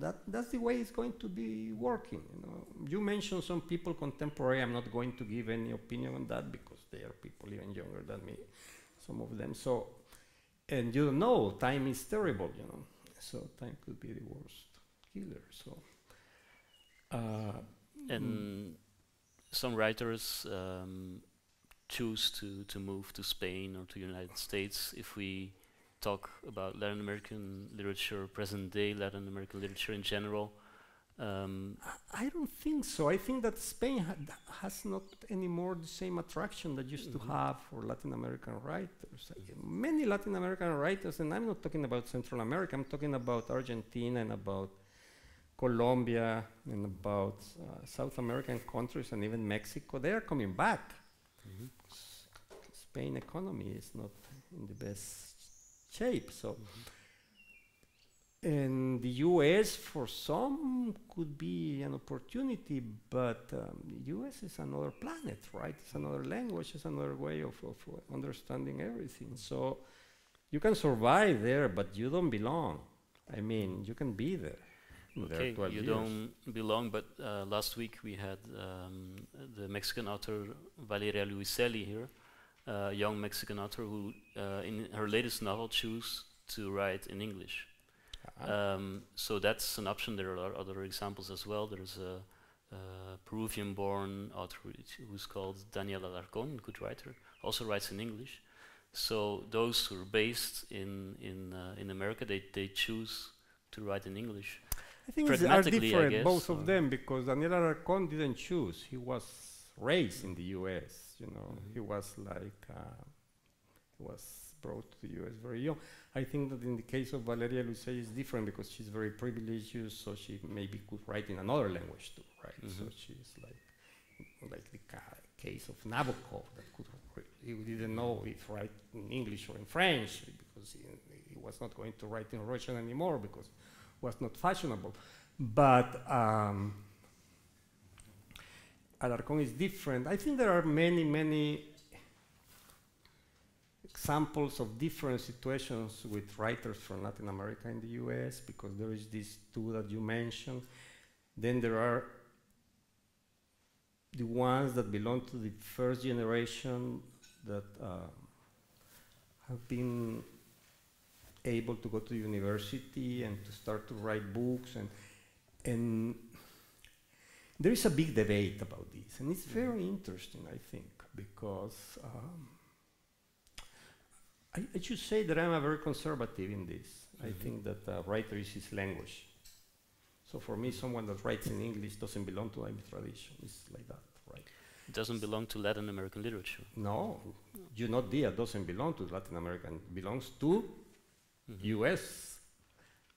That that's the way it's going to be working. You know, you mentioned some people contemporary. I'm not going to give any opinion on that because they are people even younger than me, some of them. So, and you know, time is terrible. You know, so time could be the worst killer. So, uh, And some writers um, choose to, to move to Spain or to United States if we talk about Latin American literature, present day Latin American literature in general. Um, I- don't think so. I think that Spain ha- has not anymore the same attraction that used Mhm. to have for Latin American writers. Uh, Many Latin American writers, and I'm not talking about Central America, I'm talking about Argentina and about Colombia and about uh, South American countries and even Mexico. They are coming back. mhm, S- Spain economy is not in the best shape, so mhm. and the US for some could be an opportunity, but um, the US is another planet, right? It's another language, it's another way of, of understanding everything. So you can survive there, but you don't belong. I mean, you can be there. Okay, 12 you years. don't belong, but uh, last week we had um, the Mexican author Valeria Luiselli here, a young Mexican author who, uh, in her latest novel, choose to write in English. Ah, Um, so that's an option. There are other examples as well. There's a, uh Peruvian-born author who's called Daniel Alarcón, good writer, also writes in English. So those who are based in in uh, in America, they they choose to write in English. I think it's are different, guess, both of them, because Daniel Alarcón didn't choose. He was raised in the U.S. You know, Mhm. he was like uh, he was brought to the U.S. very young. I think that in the case of Valeria Luce is different because she's very privileged, so she maybe could write in another language too, right? So Mhm. she's like like the ca- case of Nabokov that could he didn't know if write in English or in French because he, he was not going to write in Russian anymore because was not fashionable. But um, Alarcón is different. I think there are many, many examples of different situations with writers from Latin America in the US because there is these two that you mentioned. Then there are the ones that belong to the first generation that uh, have been able to go to university and to start to write books and and there is a big debate about this and it's very interesting I think because um, I, I should say that I'm a very conservative in this. I Mhm. think that a writer is his language. So for me, someone that writes in English doesn't belong to any tradition. It's like that, right? It doesn't belong to Latin American literature. No, Junot Diaz doesn't belong to Latin American. It belongs to Mhm. U.S.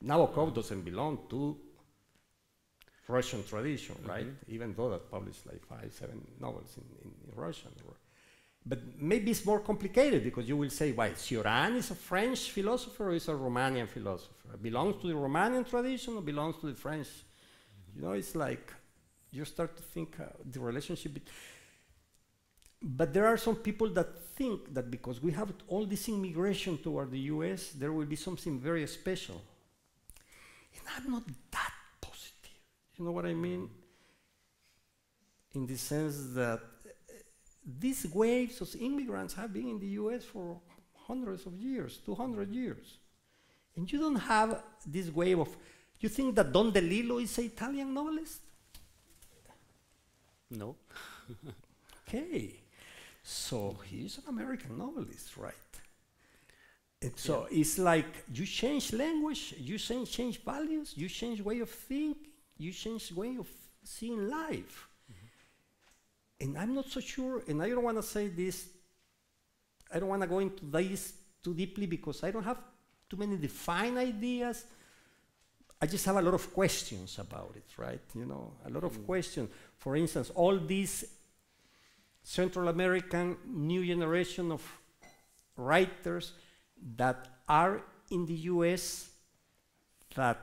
Nabokov doesn't belong to Russian tradition, right? Mhm. Even though that published like five, seven novels in, in, in Russian. But maybe it's more complicated because you will say, why, Cioran is a French philosopher or is a Romanian philosopher? Belongs to the Romanian tradition or belongs to the French? You know, it's like you start to think uh, the relationship. bet- but there are some people that think that because we have all this immigration toward the US, there will be something very special. And I'm not that positive. You know what I mean? In the sense that uh, these waves of immigrants have been in the US for hundreds of years, 200 years. And you don't have this wave of, you think that Don DeLillo is an Italian novelist? No. Okay, so he's an American novelist, right? And so it's like you change language, you change, change values, you change way of thinking, you change way of seeing life. and I'm not so sure, and I don't want to say this, I don't want to go into this too deeply because I don't have too many defined ideas. I just have a lot of questions about it, right? You know, a lot of Mm. questions. For instance, all these Central American new generation of writers that are in the US that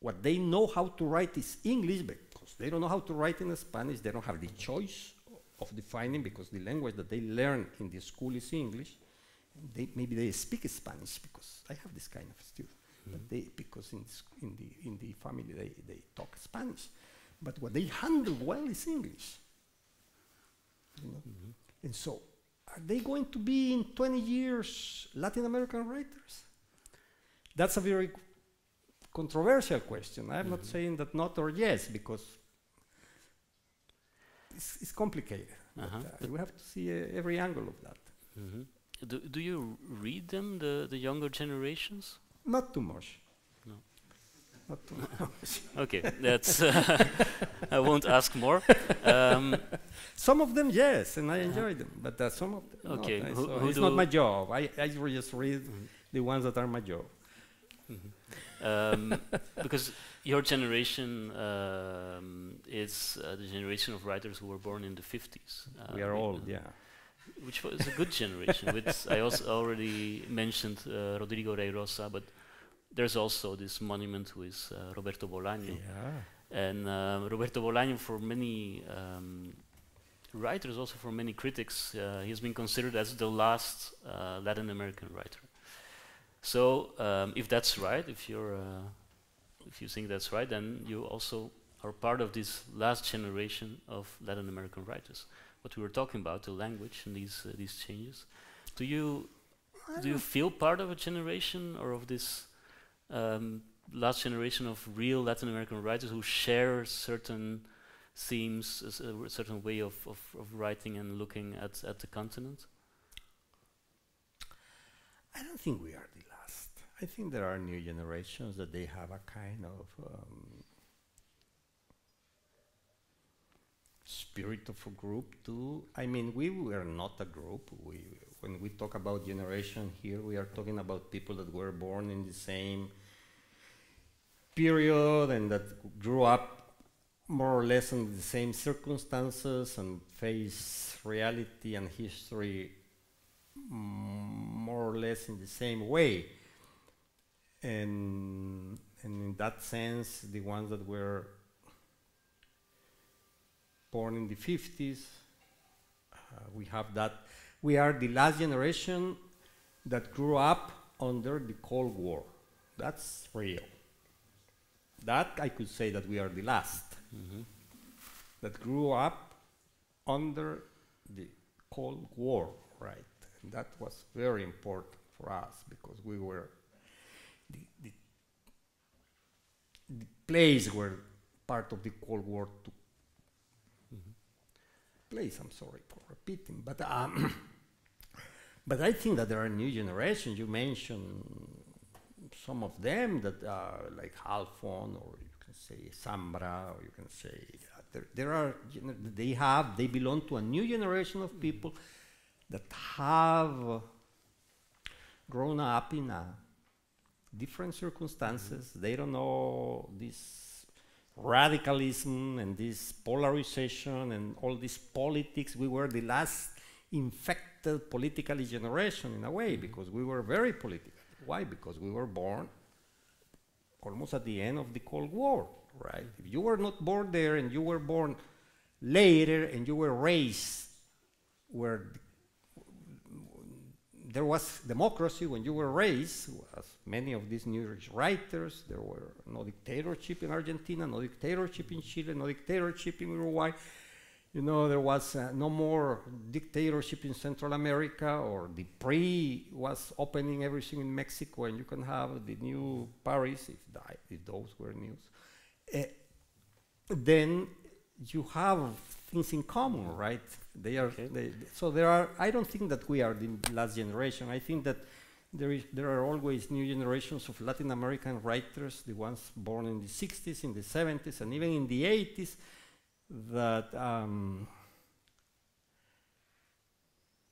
what they know how to write is English because they don't know how to write in Spanish. They don't have the choice of defining because the language that they learn in the school is English. They, maybe they speak Spanish because I have this kind of student. But mm-hmm. they, because in, in, the, in the family they, they talk Spanish. But what they handle well is English. You know? And so, are they going to be in 20 years Latin American writers? That's a very controversial question. I'm not saying that not or yes, because it's, it's complicated. But, Uh-huh. uh, we have to see uh, every angle of that. Mhm. Do, do you read them, the, the younger generations? Not too much. No. Not too much. Okay, that's. Uh, I won't ask more. Um, some of them, yes, and I enjoy them. But uh, some of them, Okay, not. Who- who it's not my job. I, I just read the ones that are my job. um, because your generation um, is uh, the generation of writers who were born in the 50s. Uh, we are old, yeah. Which was a good generation. with I also already mentioned uh, Rodrigo Rey Rosa, but there's also this monument who is uh, Roberto Bolaño. Yeah. And uh, Roberto Bolaño, for many um, writers, also for many critics, uh, he has been considered as the last uh, Latin American writer. So, um, if that's right, if you're, uh, if you think that's right, then you also are part of this last generation of Latin American writers. What we were talking about, the language and these uh, these changes. Do you do you feel part of a generation or of this um, last generation of real Latin American writers who share certain themes, a certain way of, of, of writing and looking at, at the continent? I don't think we are the last. I think there are new generations that they have a kind of um, spirit of a group too. I mean, we were not a group. We, when we talk about generation here, we are talking about people that were born in the same period and that grew up more or less in the same circumstances and face reality and history more or less in the same way. And, and in that sense, the ones that were born in the 50s, uh, we have that. We are the last generation that grew up under the Cold War. That's real. That I could say that we are the last that grew up under the Cold War, right? And that was very important for us because we were the, the, the place where part of the Cold War took place. I'm sorry for repeating, but um, but I think that there are new generations. You mentioned some of them that are like Halfon, or you can say Zambra, or you can say uh, there, there are they have they belong to a new generation of people that have grown up in a different circumstances. They don't know this radicalism and this polarization and all this politics. We were the last infected politically generation in a way because we were very political. Why? Because we were born almost at the end of the Cold War, right? If you were not born there and you were born later and you were raised where there was democracy when you were raised, as many of these new writers, there were no dictatorship in Argentina, no dictatorship in Chile, no dictatorship in Uruguay. You know, there was uh, no more dictatorship in Central America, or the PRI was opening everything in Mexico, and you can have the new Paris, if, tha- if those were news. Eh, then you have things in common, right? They are they, so there are. I don't think that we are the last generation. I think that there is there are always new generations of Latin American writers, the ones born in the 60s, in the 70s, and even in the 80s, that um,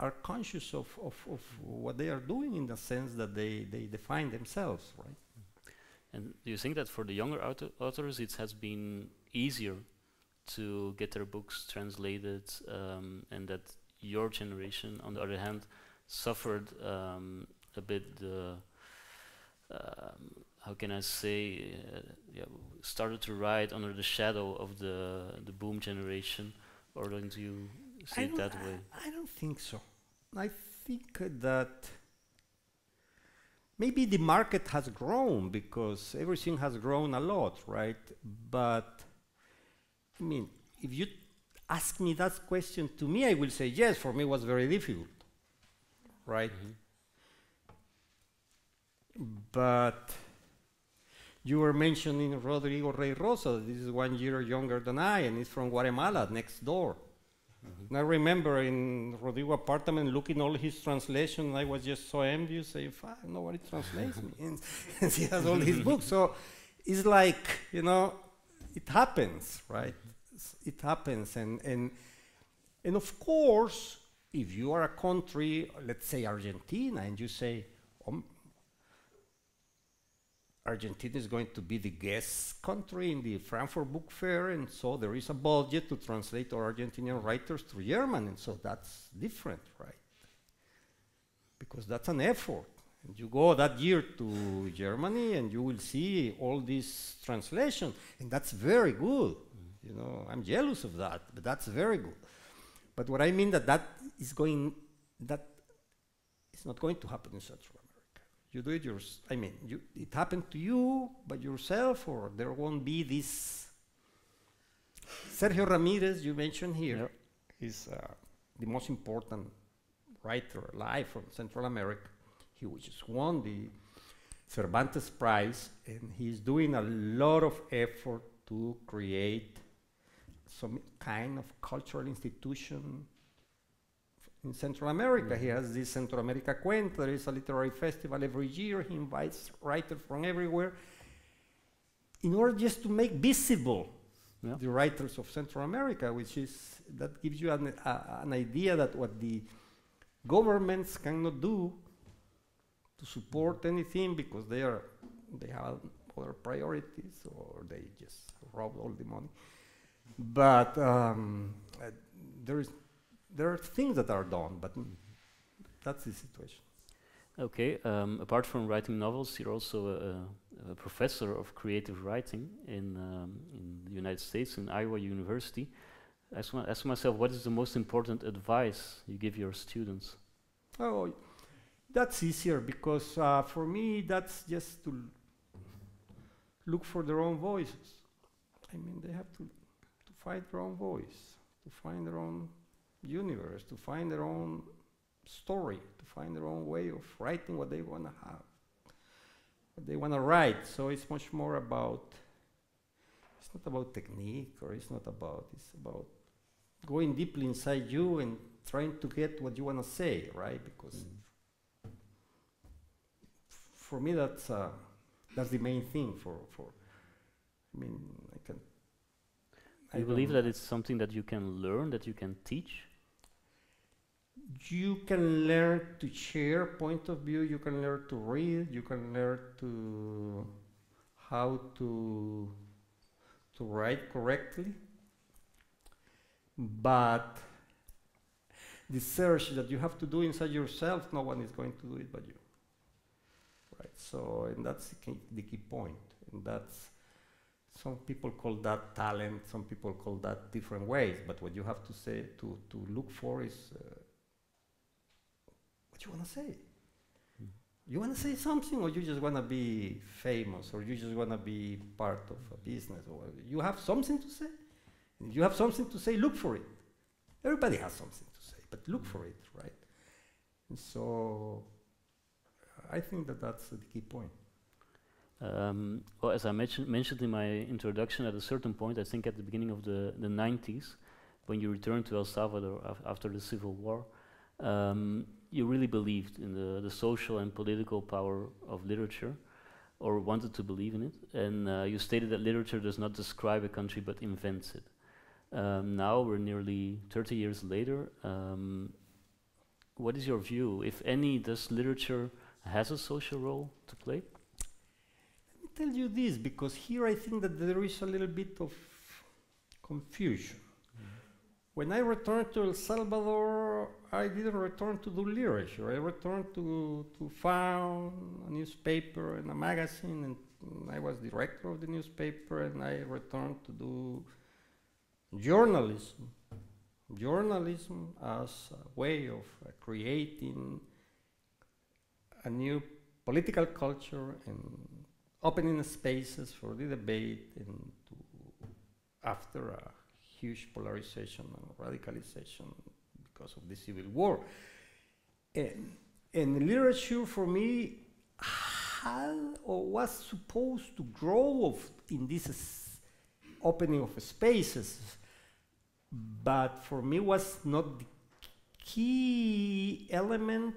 are conscious of, of, of what they are doing in the sense that they, they define themselves, right? And do you think that for the younger author authors it has been easier to get their books translated um, and that your generation, on the other hand, suffered um, a bit the, um, how can I say, uh, yeah, started to ride under the shadow of the, the boom generation, or don't you see I it that way? I, I don't think so. I think that maybe the market has grown because everything has grown a lot, right? But I mean, if you ask me that question to me, I will say yes. For me, it was very difficult, right? Mhm. But you were mentioning Rodrigo Rey Rosa. This is one year younger than I, and he's from Guatemala, next door. Mm-hmm. And I remember in Rodrigo apartment looking all his translation. I was just so envious, saying, "Fuck, nobody translates me," and, and he has all his books. So it's like you know, it happens, right? S- It happens, and and and of course, if you are a country, let's say Argentina, and you say, Argentina is going to be the guest country in the Frankfurt Book Fair, and so there is a budget to translate our Argentinian writers to German, and so that's different, right? Because that's an effort. And you go that year to Germany, and you will see all this translation, and that's very good. You know, I'm jealous of that, but that's very good. But what I mean that that is going, that is not going to happen in Central. You do it yours. I mean, you, it happened to you by yourself, or there won't be this. Sergio Ramirez, you mentioned here, Yep. is uh, the most important writer alive from Central America. He just won the Cervantes Prize, and he's doing a lot of effort to create some kind of cultural institution in Central America. He has this Centroamérica Cuenta. There is a literary festival every year. He invites writers from everywhere in order just to make visible Yeah. the writers of Central America, which is that gives you an, a, an idea that what the governments cannot do to support anything because they are they have other priorities or they just rob all the money. But um, uh, there is there are things that are done, but mm, that's the situation. Okay, um, apart from writing novels, you're also a, a professor of creative writing in, um, in the United States, in Iowa University. I ask, my, ask myself, what is the most important advice you give your students? Oh, that's easier because uh, for me that's just to look for their own voices. I mean, they have to to find their own voice, to find their own universe, to find their own story, to find their own way of writing what they want to have, what they want to write. So it's much more about. It's not about technique, or it's not about. It's about going deeply inside you and trying to get what you want to say, right? Because for me, that's uh, that's the main thing. For for, I mean, I can. You believe that it's something that you can learn, that you can teach? You can learn to share point of view. You can learn to read. You can learn to how to to write correctly. But the search that you have to do inside yourself, no one is going to do it but you. Right. So, and that's the key, the key point, and that's some people call that talent. Some people call that different ways. But what you have to say to to look for is. Uh, you want to say. You want to say something, or you just want to be famous, or you just want to be part of a business, or you have something to say. If you have something to say, look for it. Everybody has something to say, but look for it, right? And so, I think that that's the key point. Um, well, as I mentioned, mentioned in my introduction, at a certain point, I think at the beginning of the, the 90s, when you returned to El Salvador af- after the Civil War, um, you really believed in the, the social and political power of literature, or wanted to believe in it. And uh, you stated that literature does not describe a country but invents it. Um, now we're nearly 30 years later. Um, what is your view, if any, does literature has a social role to play? Let me tell you this, because here I think that there is a little bit of confusion. When I returned to El Salvador, I didn't return to do literature. I returned to, to found a newspaper and a magazine, and I was director of the newspaper, and I returned to do journalism. Journalism as a way of uh, creating a new political culture and opening spaces for the debate and to, after a huge polarization and radicalization because of the civil war. And, and literature for me had or was supposed to grow in this opening of spaces, but for me was not the key element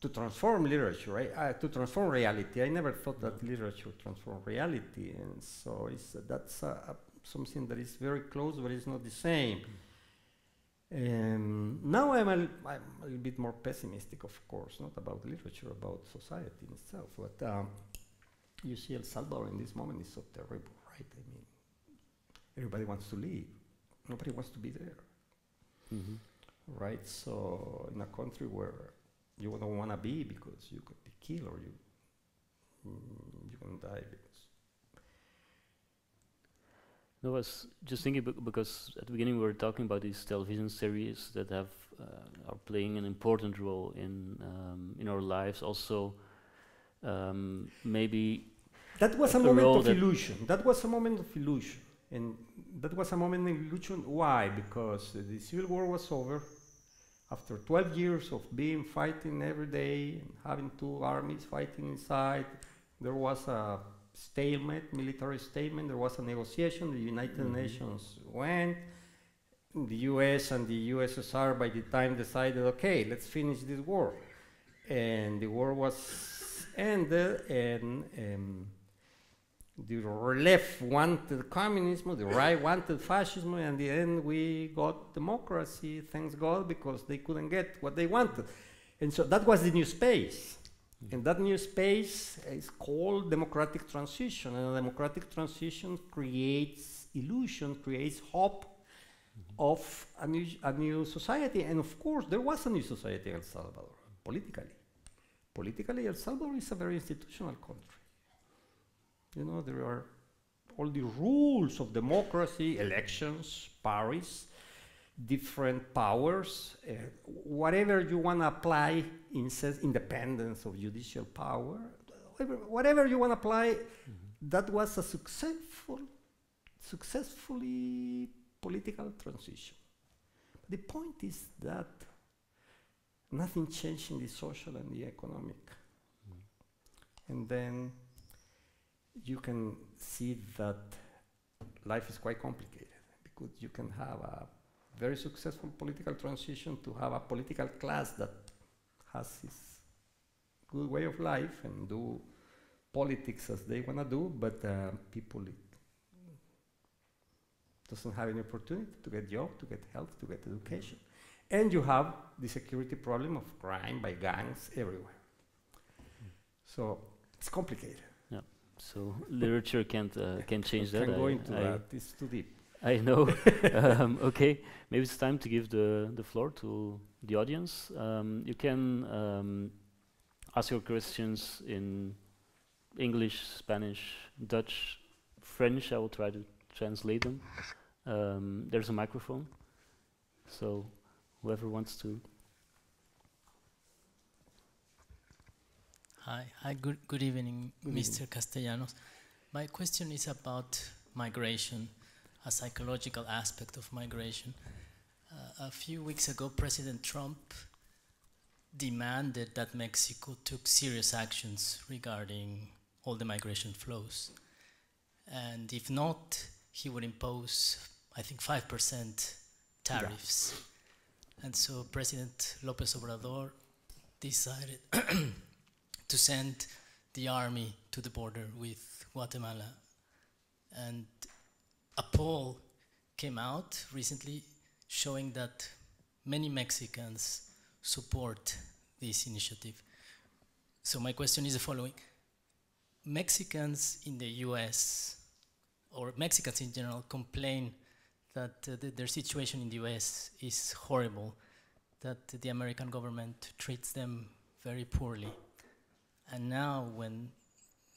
to transform literature, right? Uh, to transform reality. I never thought that literature transformed reality, and so it's, uh, that's a, uh, something that is very close, but it's not the same. Um, now I'm a, I'm a little bit more pessimistic, of course, not about literature, about society in itself. But um, you see, El Salvador in this moment is so terrible, right? I mean, everybody wants to leave, nobody wants to be there Mhm. right? So in a country where you don't want to be because you could be killed or you mm, you can die No, I was just thinking bec- because at the beginning we were talking about these television series that have uh, are playing an important role in um, in our lives. Also, um, maybe that was a A moment of that- illusion. That was a moment of illusion, and that was a moment of illusion. Why? Because the civil war was over. After 12 years of being fighting every day and having two armies fighting inside, there was a stalemate, military statement. There was a negotiation. The United Mhm. Nations went. The U.S. and the USSR, by the time, decided, okay, let's finish this war, and the war was ended, and um, the left wanted communism, the right wanted fascism, and in the end we got democracy, thanks God, because they couldn't get what they wanted. And so that was the new space. Mm-hmm. And that new space is called democratic transition. And a democratic transition creates illusion, creates hope mm-hmm. of a new, a new society. And of course, there was a new society in El Salvador, politically. Politically, El Salvador is a very institutional country. You know, there are all the rules of democracy, elections, Paris, different powers, uh, whatever you want to apply in says independence of judicial power, whatever, whatever you want to apply, that was a successful, successfully political transition. The point is that nothing changed in the social and the economic. And then you can see that life is quite complicated because you can have a very successful political transition to have a political class that has its good way of life and do politics as they want to do, but uh, people it doesn't have any opportunity to get job, to get health, to get education. And you have the security problem of crime by gangs everywhere. So it's complicated. so. Literature can't uh, can't change that. Can go I- into I- that. It's too deep. I know. um, okay, maybe it's time to give the, the floor to the audience. Um, you can um, ask your questions in English, Spanish, Dutch, French. I will try to translate them. Um, there's a microphone, so whoever wants to. Hi, hi. Good, good evening, Good Mr. evening. Castellanos. My question is about migration, a psychological aspect of migration. Uh, a few weeks ago, President Trump demanded that Mexico took serious actions regarding all the migration flows, and if not, he would impose, I think, five percent tariffs. And so President López Obrador decided to send the army to the border with Guatemala. And a poll came out recently showing that many Mexicans support this initiative. So my question is the following. Mexicans in the US, or Mexicans in general, complain that uh, their situation in the US is horrible, that the American government treats them very poorly. And now when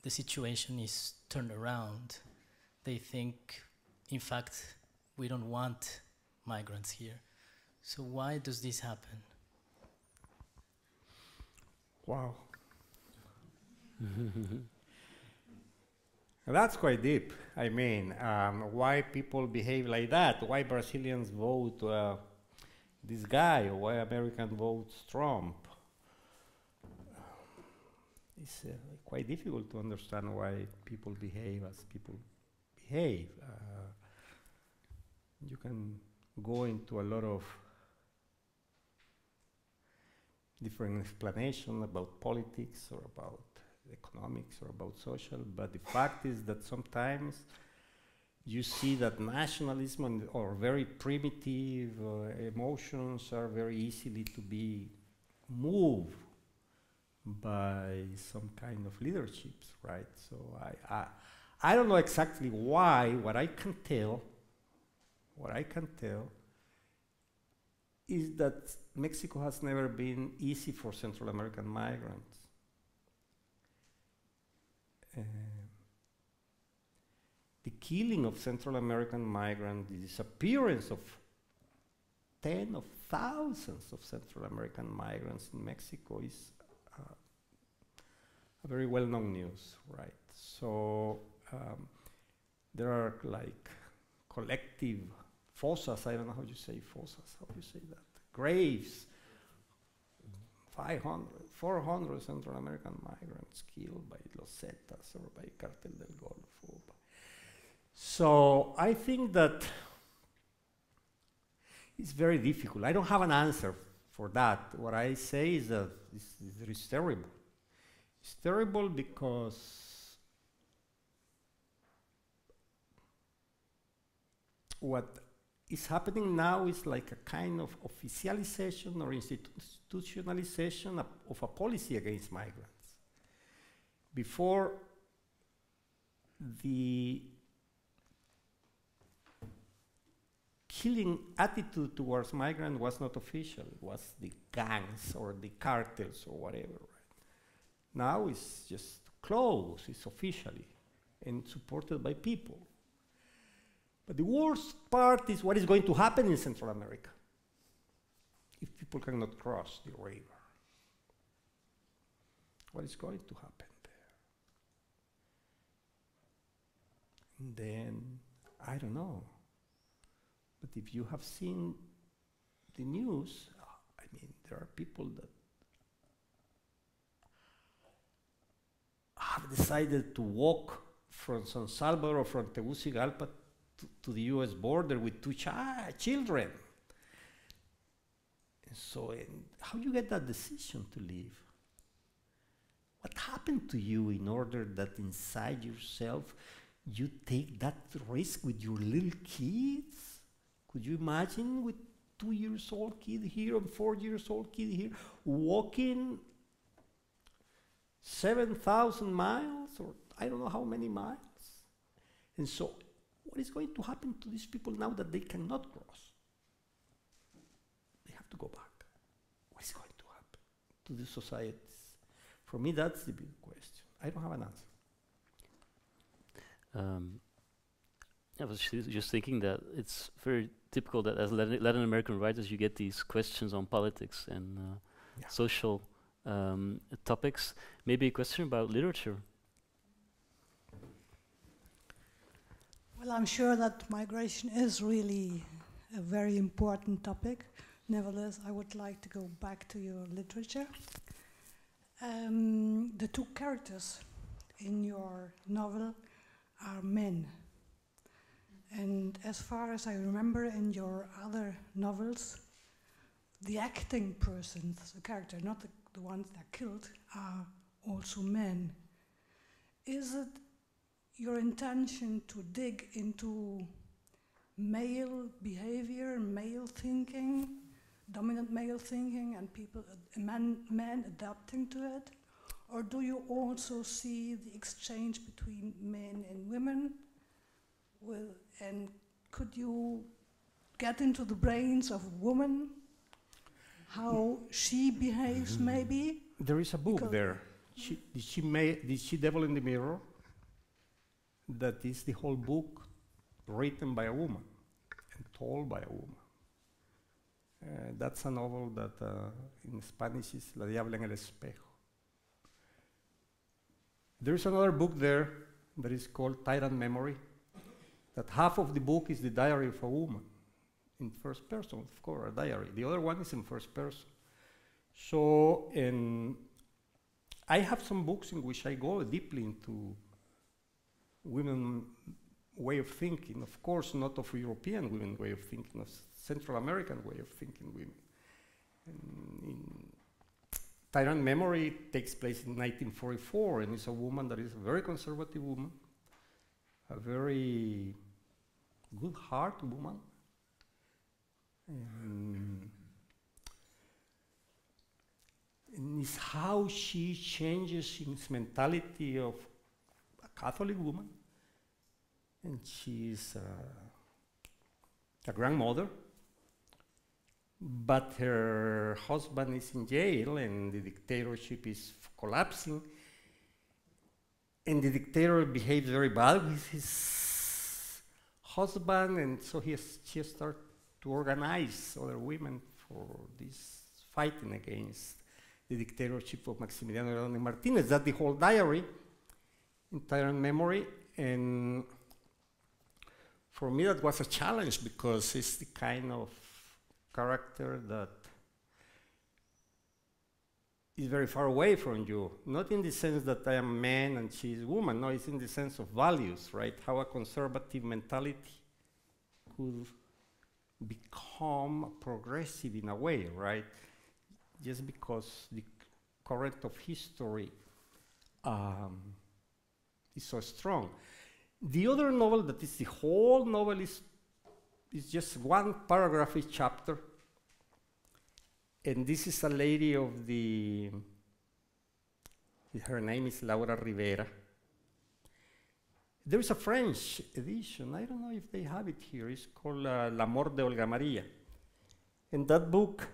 the situation is turned around, they think, in fact, we don't want migrants here. So why does this happen? Wow. That's quite deep. I mean, um, why people behave like that? Why Brazilians vote uh, this guy? Why American votes Trump? It's uh, quite difficult to understand why people behave as people behave. Uh, you can go into a lot of different explanation about politics or about economics or about social, but the fact is that sometimes you see that nationalism and, or very primitive uh, emotions are very easily to be moved by some kind of leaderships, right? So I, I, I don't know exactly why. What I can tell, what I can tell, is that Mexico has never been easy for Central American migrants. Uh, the killing of Central American migrants, the disappearance of ten of thousands of Central American migrants in Mexico is uh, a very well-known news, right? So um, there are like collective fosas, I don't know how you say fosas, how you say that? Graves, 500, 400 Central American migrants killed by Los Zetas or by Cartel del Golfo. So I think that it's very difficult. I don't have an answer for that. What I say is that it's terrible. It's terrible because what is happening now is like a kind of officialization or institutionalization of, a policy against migrants. Before the killing attitude towards migrants was not official, it was the gangs or the cartels or whatever. Now it's just close, it's officially, and supported by people. But the worst part is what is going to happen in Central America if people cannot cross the river. What is going to happen there? And then, I don't know. But if you have seen the news, I mean, there are people that have decided to walk from San Salvador or from Tegucigalpa to, the US border with two chi- children. And so, and how do you get that decision to leave? What happened to you in order that inside yourself you take that risk with your little kids? Could you imagine with two years old kid here and four years old kid here walking 7,000 miles or I don't know how many miles? And so what is going to happen to these people now that they cannot cross? They have to go back. What is going to happen to the societies? For me, that's the big question. I don't have an answer. Um, I was just thinking that it's very typical that as Latin, Latin American writers, you get these questions on politics and uh, yeah. social um, topics. Maybe a question about literature. Well, I'm sure that migration is really a very important topic. Nevertheless, I would like to go back to your literature. Um, the two characters in your novel are men. And as far as I remember in your other novels, the acting persons, the character, not the, the ones that are killed, are also men. Is it your intention to dig into male behavior, male thinking, dominant male thinking, and people, uh, men, men adapting to it? Or do you also see the exchange between men and women? Will, and could you get into the brains of a woman, how she behaves, Mm-hmm. maybe? There is a book Because- there. She, did she make, did she Devil in the Mirror? That is the whole book written by a woman and told by a woman. Uh, that's a novel that uh, in Spanish is La Diabla en el Espejo. There is another book there that is called Tyrant Memory. That half of the book is the diary of a woman in first person, of course, a diary. The other one is in first person. So, in I have some books in which I go deeply into women way of thinking. Of course, not of European women way of thinking, of Central American way of thinking women. And Tyrant Memory takes place in 1944, and it's a woman that is a very conservative woman, a very good heart woman. And and it's how she changes in his mentality of Catholic woman, and she's uh, a grandmother, but her husband is in jail, and the dictatorship is collapsing, and the dictator behaves very bad with his husband, and so he she has started to organize other women for this fighting against the dictatorship of Maximiliano Hernández Martinez. That's the whole diary Tyrant Memory. And for me, that was a challenge because it's the kind of character that is very far away from you. Not in the sense that I am man and she is woman. No, it's in the sense of values, right? How a conservative mentality could become progressive in a way, right? just because the current of history um, is so strong. The other novel that is the whole novel is, is just one paragraph each chapter. And this is a lady of the, her name is Laura Rivera. There is a French edition, I don't know if they have it here, it's called uh, L'Amor de Olga Maria. And that book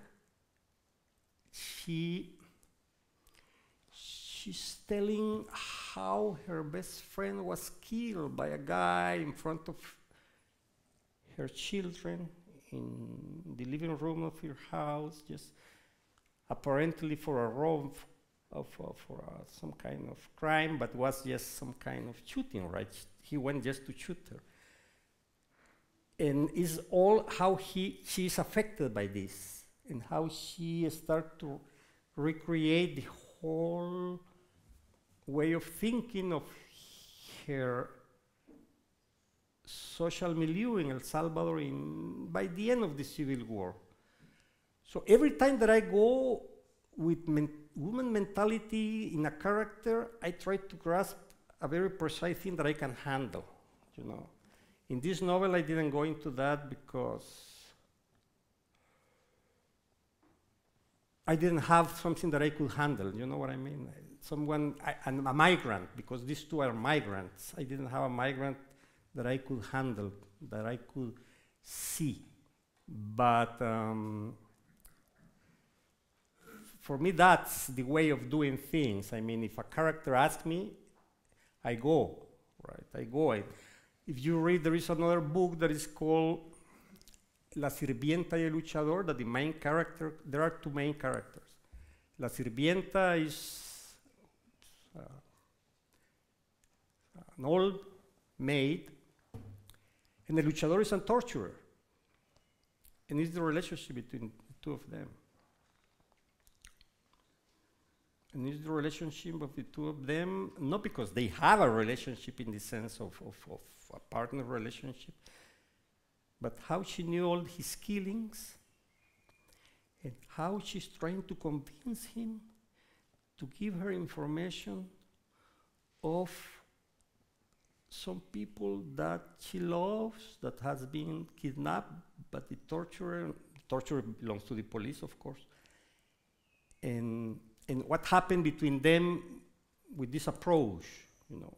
she she's telling how her best friend was killed by a guy in front of her children in the living room of her house, just apparently for a rob of uh, for uh, some kind of crime, but was just some kind of shooting, right? He went just to shoot her. And is all how he she is affected by this and how she start to recreate the whole way of thinking of her social milieu in El Salvador in, by the end of the Civil War. So every time that I go with men woman mentality in a character, I try to grasp a very precise thing that I can handle, you know. In this novel, I didn't go into that because I didn't have something that I could handle. You know what I mean? Someone, I, a migrant because these two are migrants. I didn't have a migrant that I could handle, that I could see. But um, for me, that's the way of doing things. I mean, if a character asks me, I go, right? I go. I, if you read, there is another book that is called La Sirvienta y el Luchador, that the main character, there are two main characters. La Sirvienta is an old maid, and the Luchador is a torturer. And it's the relationship between the two of them. And it's the relationship of the two of them, not because they have a relationship in the sense of, of, of a partner relationship, but how she knew all his killings and how she's trying to convince him to give her information of some people that she loves that has been kidnapped, but the torture torture belongs to the police, of course. And and what happened between them with this approach, you know.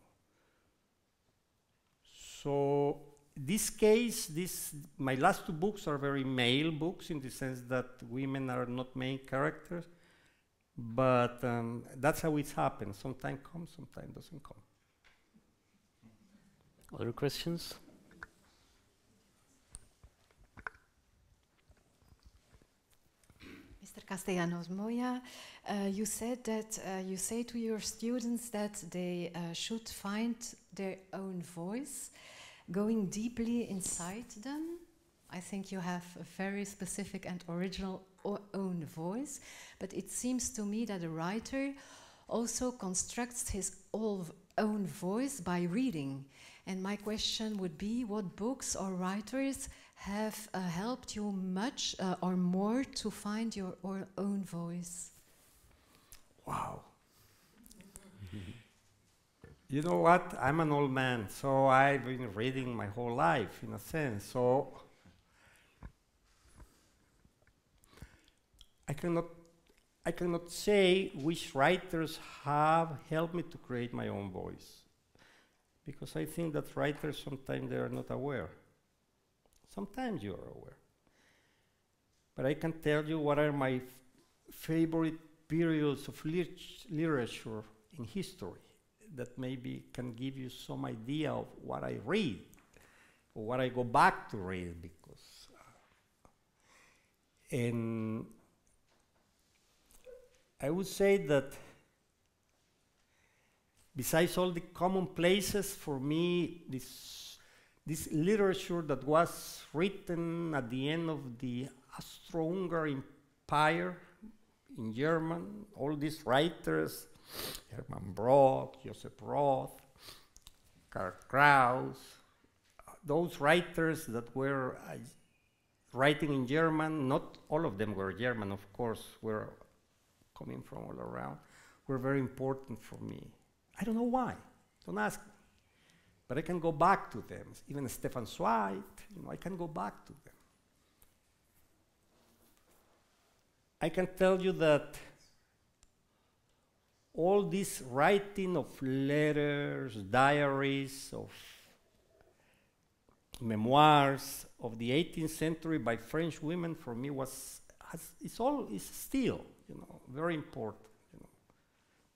So this case, this my last two books are very male books in the sense that women are not main characters, but um, that's how it happens. Sometimes comes, sometimes doesn't come. Other questions? Mr. Castellanos Moya, uh, you said that uh, you say to your students that they uh, should find their own voice, going deeply inside them. I think you have a very specific and original own voice, but it seems to me that a writer also constructs his own voice by reading. And my question would be what books or writers have uh, helped you much uh, or more to find your own voice? Wow. you know what? I'm an old man, so I've been reading my whole life, in a sense. So I cannot, I cannot say which writers have helped me to create my own voice, because I think that writers sometimes they are not aware. Sometimes you are aware. But I can tell you what are my favorite periods of literature in history that maybe can give you some idea of what I read or what I go back to read because uh, and I would say that besides all the commonplaces for me this this literature that was written at the end of the Austro-Hungarian Empire in German, all these writers, Hermann Broch, Joseph Roth, Karl Kraus, those writers that were uh, writing in German, not all of them were German, of course, were coming from all around, were very important for me. I don't know why. Don't ask me. But I can go back to them. Even Stefan Zweig, you know, I can go back to them. I can tell you that all this writing of letters, diaries, of memoirs of the 18th century by French women for me was has, it's all is still you know very important you know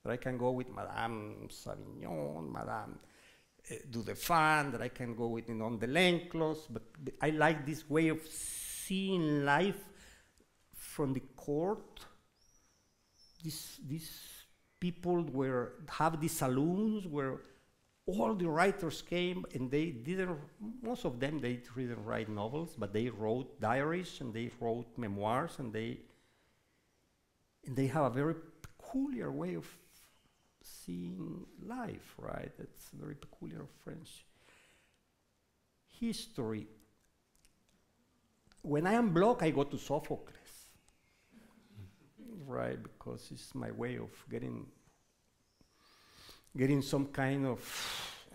that I can go with Madame Sévigné, Madame uh, du Deffand, that I can go with Ninon de Lenclos, but I like this way of seeing life from the court. These, these people were have these saloons where all the writers came and they didn't most of them they didn't write novels but they wrote diaries and they wrote memoirs and they and they have a very peculiar way of seeing life, right? That's very peculiar French history. When I am blocked, I go to Sophocles, right? Because it's my way of getting getting some kind of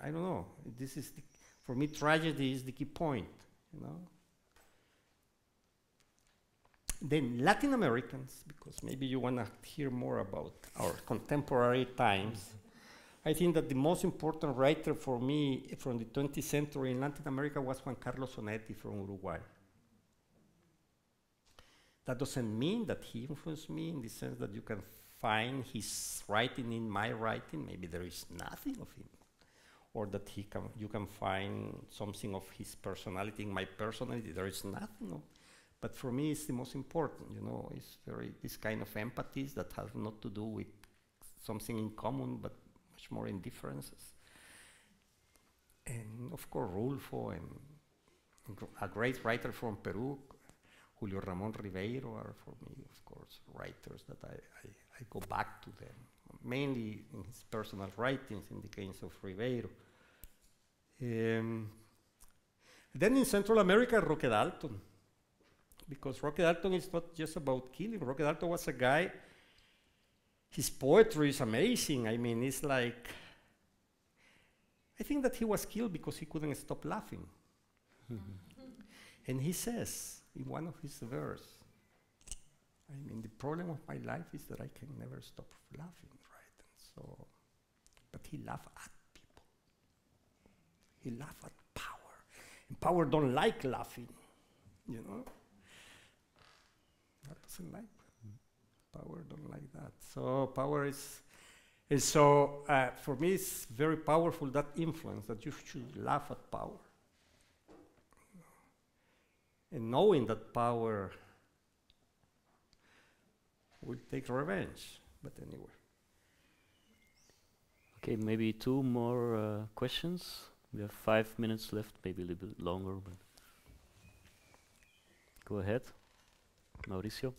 I don't know. This is the, for me tragedy is the key point, you know. Then Latin Americans, because maybe you want to hear more about our contemporary times. I think that the most important writer for me from the 20th century in Latin America was Juan Carlos Onetti from Uruguay. That doesn't mean that he influenced me in the sense that you can find his writing in my writing. Maybe there is nothing of him. Or that he can, you can find something of his personality in my personality. There is nothing of but for me, it's the most important, you know, it's very, this kind of empathies that have not to do with something in common, but much more in differences. And of course, Rulfo and a great writer from Peru, Julio Ramón Ribeyro are for me, of course, writers that I, I, I go back to them, mainly in his personal writings in the case of Ribeiro. Um, then in Central America, Roque Dalton because Roque Dalton is not just about killing. Roque Dalton was a guy, his poetry is amazing. I mean, it's like, I think that he was killed because he couldn't stop laughing. and he says in one of his verse, I mean, the problem of my life is that I can never stop laughing, right? And so, but he laughed at people. He laughed at power. And power don't like laughing, you know? That doesn't like power don't like that. So power is, is so uh, for me it's very powerful that influence that you should laugh at power, and knowing that power will take revenge. But anyway, Okay, maybe two more uh, questions. We have five minutes left, maybe a little bit longer, but go ahead, Mauricio.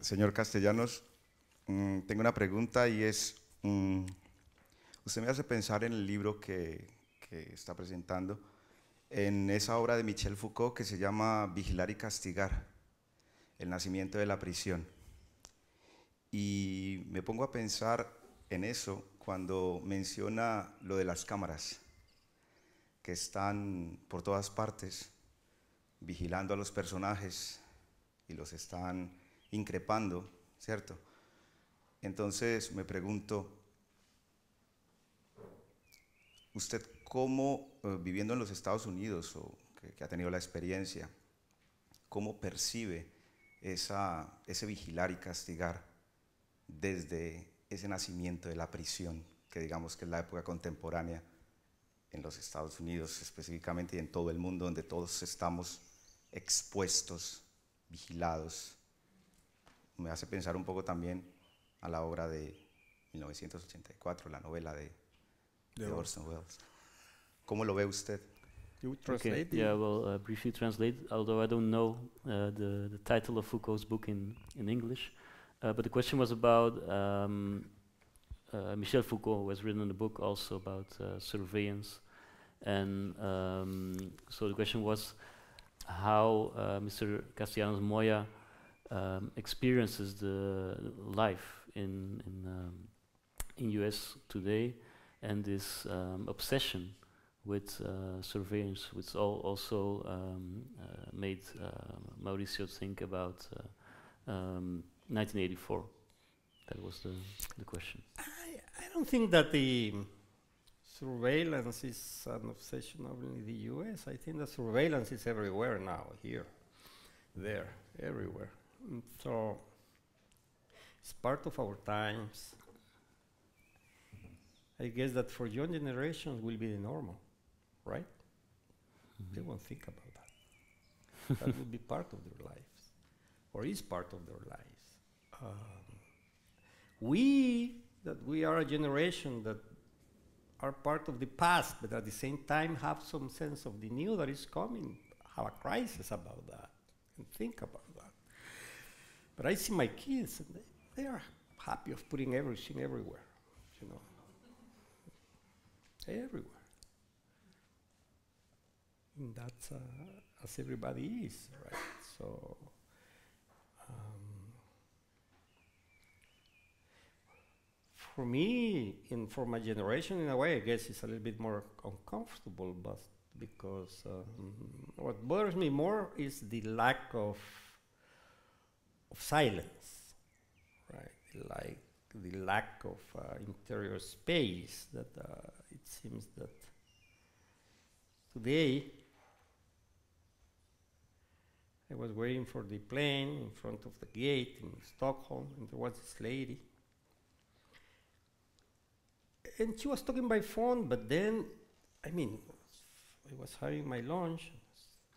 Señor Castellanos, mm, tengo una pregunta y es, mm, usted me hace pensar en el libro que, que está presentando, en esa obra de Michel Foucault que se llama Vigilar y Castigar, el nacimiento de la prisión. Y me pongo a pensar en eso cuando menciona lo de las cámaras, que están por todas partes, vigilando a los personajes y los están increpando, ¿cierto? Entonces me pregunto, ¿usted cómo, eh, viviendo en los Estados Unidos o que, ha tenido la experiencia, cómo percibe esa, ese vigilar y castigar desde ese nacimiento de la prisión, que digamos que es la época contemporánea en los Estados Unidos específicamente y en todo el mundo, donde todos estamos expuestos, vigilados? me hace pensar un poco también a la obra de 1984, la novela de, de Yeah. Orson Welles. ¿Cómo lo ve usted? you Okay, translate. yeah, well, uh, briefly translate, although I don't know uh, the, the title of Foucault's book in, in English. Uh, but the question was about um, uh, Michel Foucault, who has written a book also about uh, surveillance. And um, so the question was how uh, Mr. Castellanos Moya um, experiences the life in, in, um, in US today and this um, obsession with uh, surveillance, which al- also um, uh, made uh, Mauricio think about uh, um, 1984. That was the, the question. I, I don't think that the surveillance is an obsession only in the US. I think that surveillance is everywhere now, here, there, everywhere. Mm, so it's part of our times. I guess that for young generations will be the normal, right? They won't think about that. that will be part of their lives, or is part of their lives. Um, we that we are a generation that are part of the past, but at the same time have some sense of the new that is coming, have a crisis about that, and think about that. But I see my kids, and they, they are happy of putting everything everywhere, you know, everywhere. And that's uh, as everybody is, right? So. For me, in for my generation, in a way, I guess it's a little bit more uncomfortable, but because um, what bothers me more is the lack of of silence, right? Like the lack of uh, interior space. That uh, it seems that today I was waiting for the plane in front of the gate in Stockholm, and there was this lady and she was talking by phone, but then, I mean, I was having my lunch,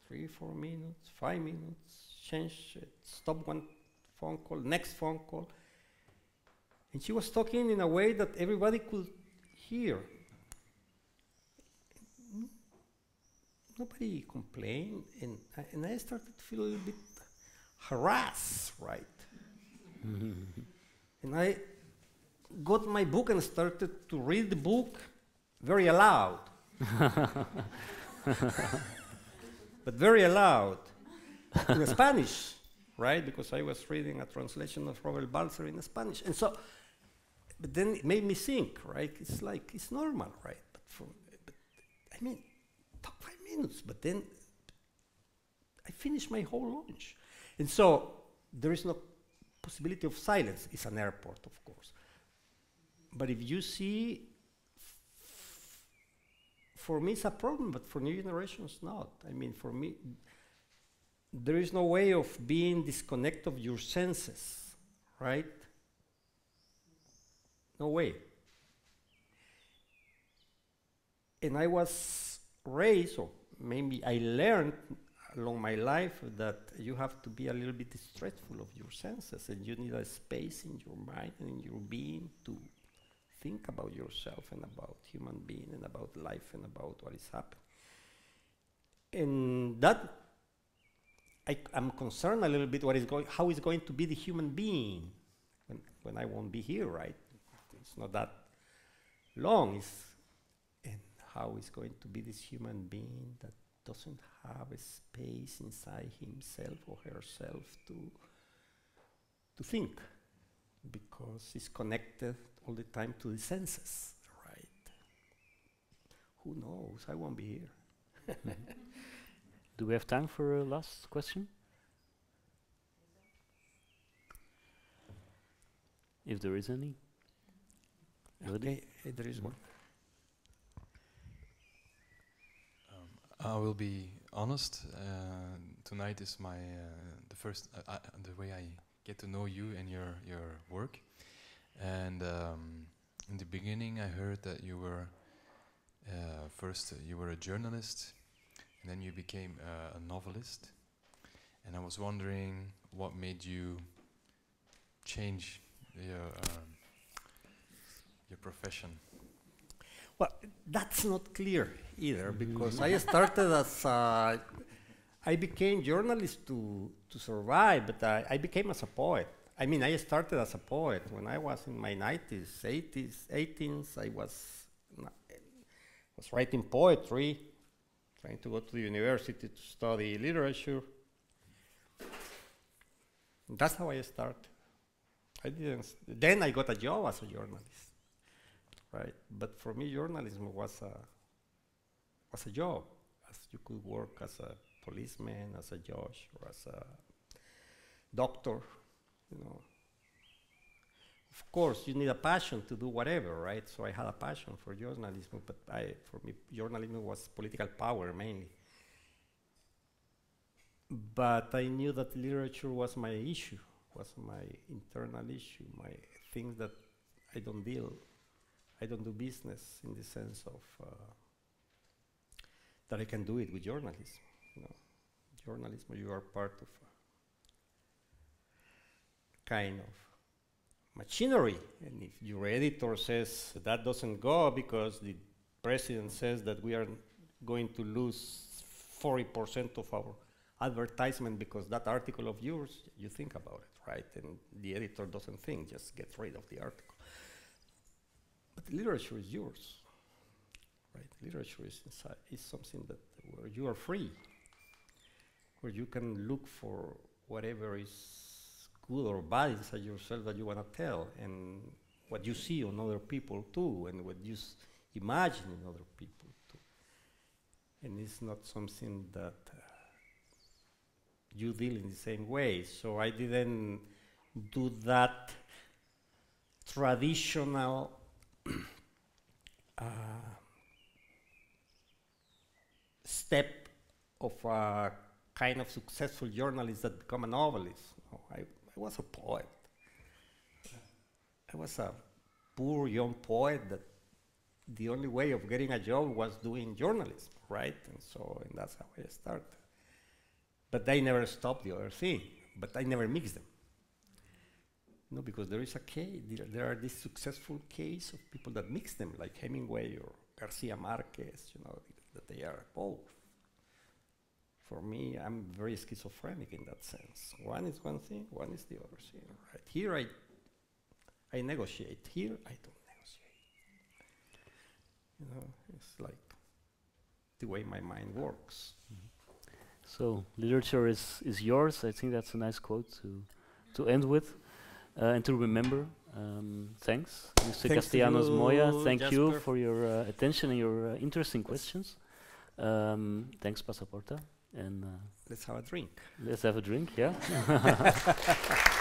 three, four minutes, five minutes, change, stop one phone call, next phone call. And she was talking in a way that everybody could hear. Nobody complained, and I, and I started to feel a little bit harassed, right? and I got my book and started to read the book very aloud. but very aloud in Spanish, right? Because I was reading a translation of Robert Walser in Spanish. And so but then it made me think, right? It's like it's normal, right? But for, but I mean, talk five minutes, but then I finished my whole lunch, and so there is no possibility of silence. It's an airport, of course, but if you see. For me, it's a problem, but for new generations, not. I mean, for me, there is no way of being disconnected of your senses, right? No way. And I was raised, or maybe I learned along my life that you have to be a little bit distrustful of your senses and you need a space in your mind and in your being to think about yourself and about human being and about life and about what is happening. And that I, am concerned a little bit what is going, how is going to be the human being when, when I won't be here, right? It's not that long, it's, and how is going to be this human being that doesn't have a space inside himself or herself to, to think, because it's connected all the time to the senses, right? Who knows? I won't be here. Do we have time for a last question? If there is any. Okay, eh, there is one. Um, I will be honest. Uh, tonight is my uh, the first uh, the way I get to know you and your your work. And um, in the beginning, I heard that you were uh, first you were a journalist and then you became uh, a novelist. And I was wondering what made you change your um, your profession. Well, that's not clear either because I started as uh, I became journalist to to survive, but I, I became as a poet. I mean, I started as a poet when I was in my 90s, 80s, 18s. I was was writing poetry trying to go to the university to study literature. That's how I started. I didn't. then I got a job as a journalist, right? But for me, journalism was a was a job. As you could work as a policeman, as a judge, or as a doctor, you know. Of course, you need a passion to do whatever, right? So I had a passion for journalism, but I, for me, journalism was political power mainly. But I knew that literature was my issue, was my internal issue, my things that I don't deal, I don't do business in the sense of uh, that I can do it with journalism. You know, journalism, you are part of kind of machinery. And if your editor says that doesn't go because the president says that we are going to lose 40% of our advertisement because that article of yours, you think about it, right? And the editor doesn't think, just get rid of the article. But literature is yours, right? Literature is, inside, is something that where you are free, where you can look for whatever is good or bad inside yourself that you want to tell, and what you see on other people too, and what you imagine in other people too. And it's not something that uh, you deal in the same way. So I didn't do that traditional uh, step of a kind of successful journalist that become a novelist. No, I I was a poet. I was a poor young poet that the only way of getting a job was doing journalism, right? And so, and that's how I started. But I never stopped the other thing, but I never mixed them. No, because there is a case, there, there are these successful cases of people that mix them, like Hemingway or Garcia Marquez, you know, that they are both for me, I'm very schizophrenic in that sense. One is one thing, one is the other thing. Right here, I, I negotiate. Here, I don't negotiate. You know, it's like the way my mind works. So literature is is yours. I think that's a nice quote to to end with uh, and to remember. Um, thanks, Mr. Thanks Castellanos Moya. Thank Jasper. you for your uh, attention and your uh, interesting questions. Um, thanks, Passa Porta. And uh, let's have a drink. Let's have a drink, yeah.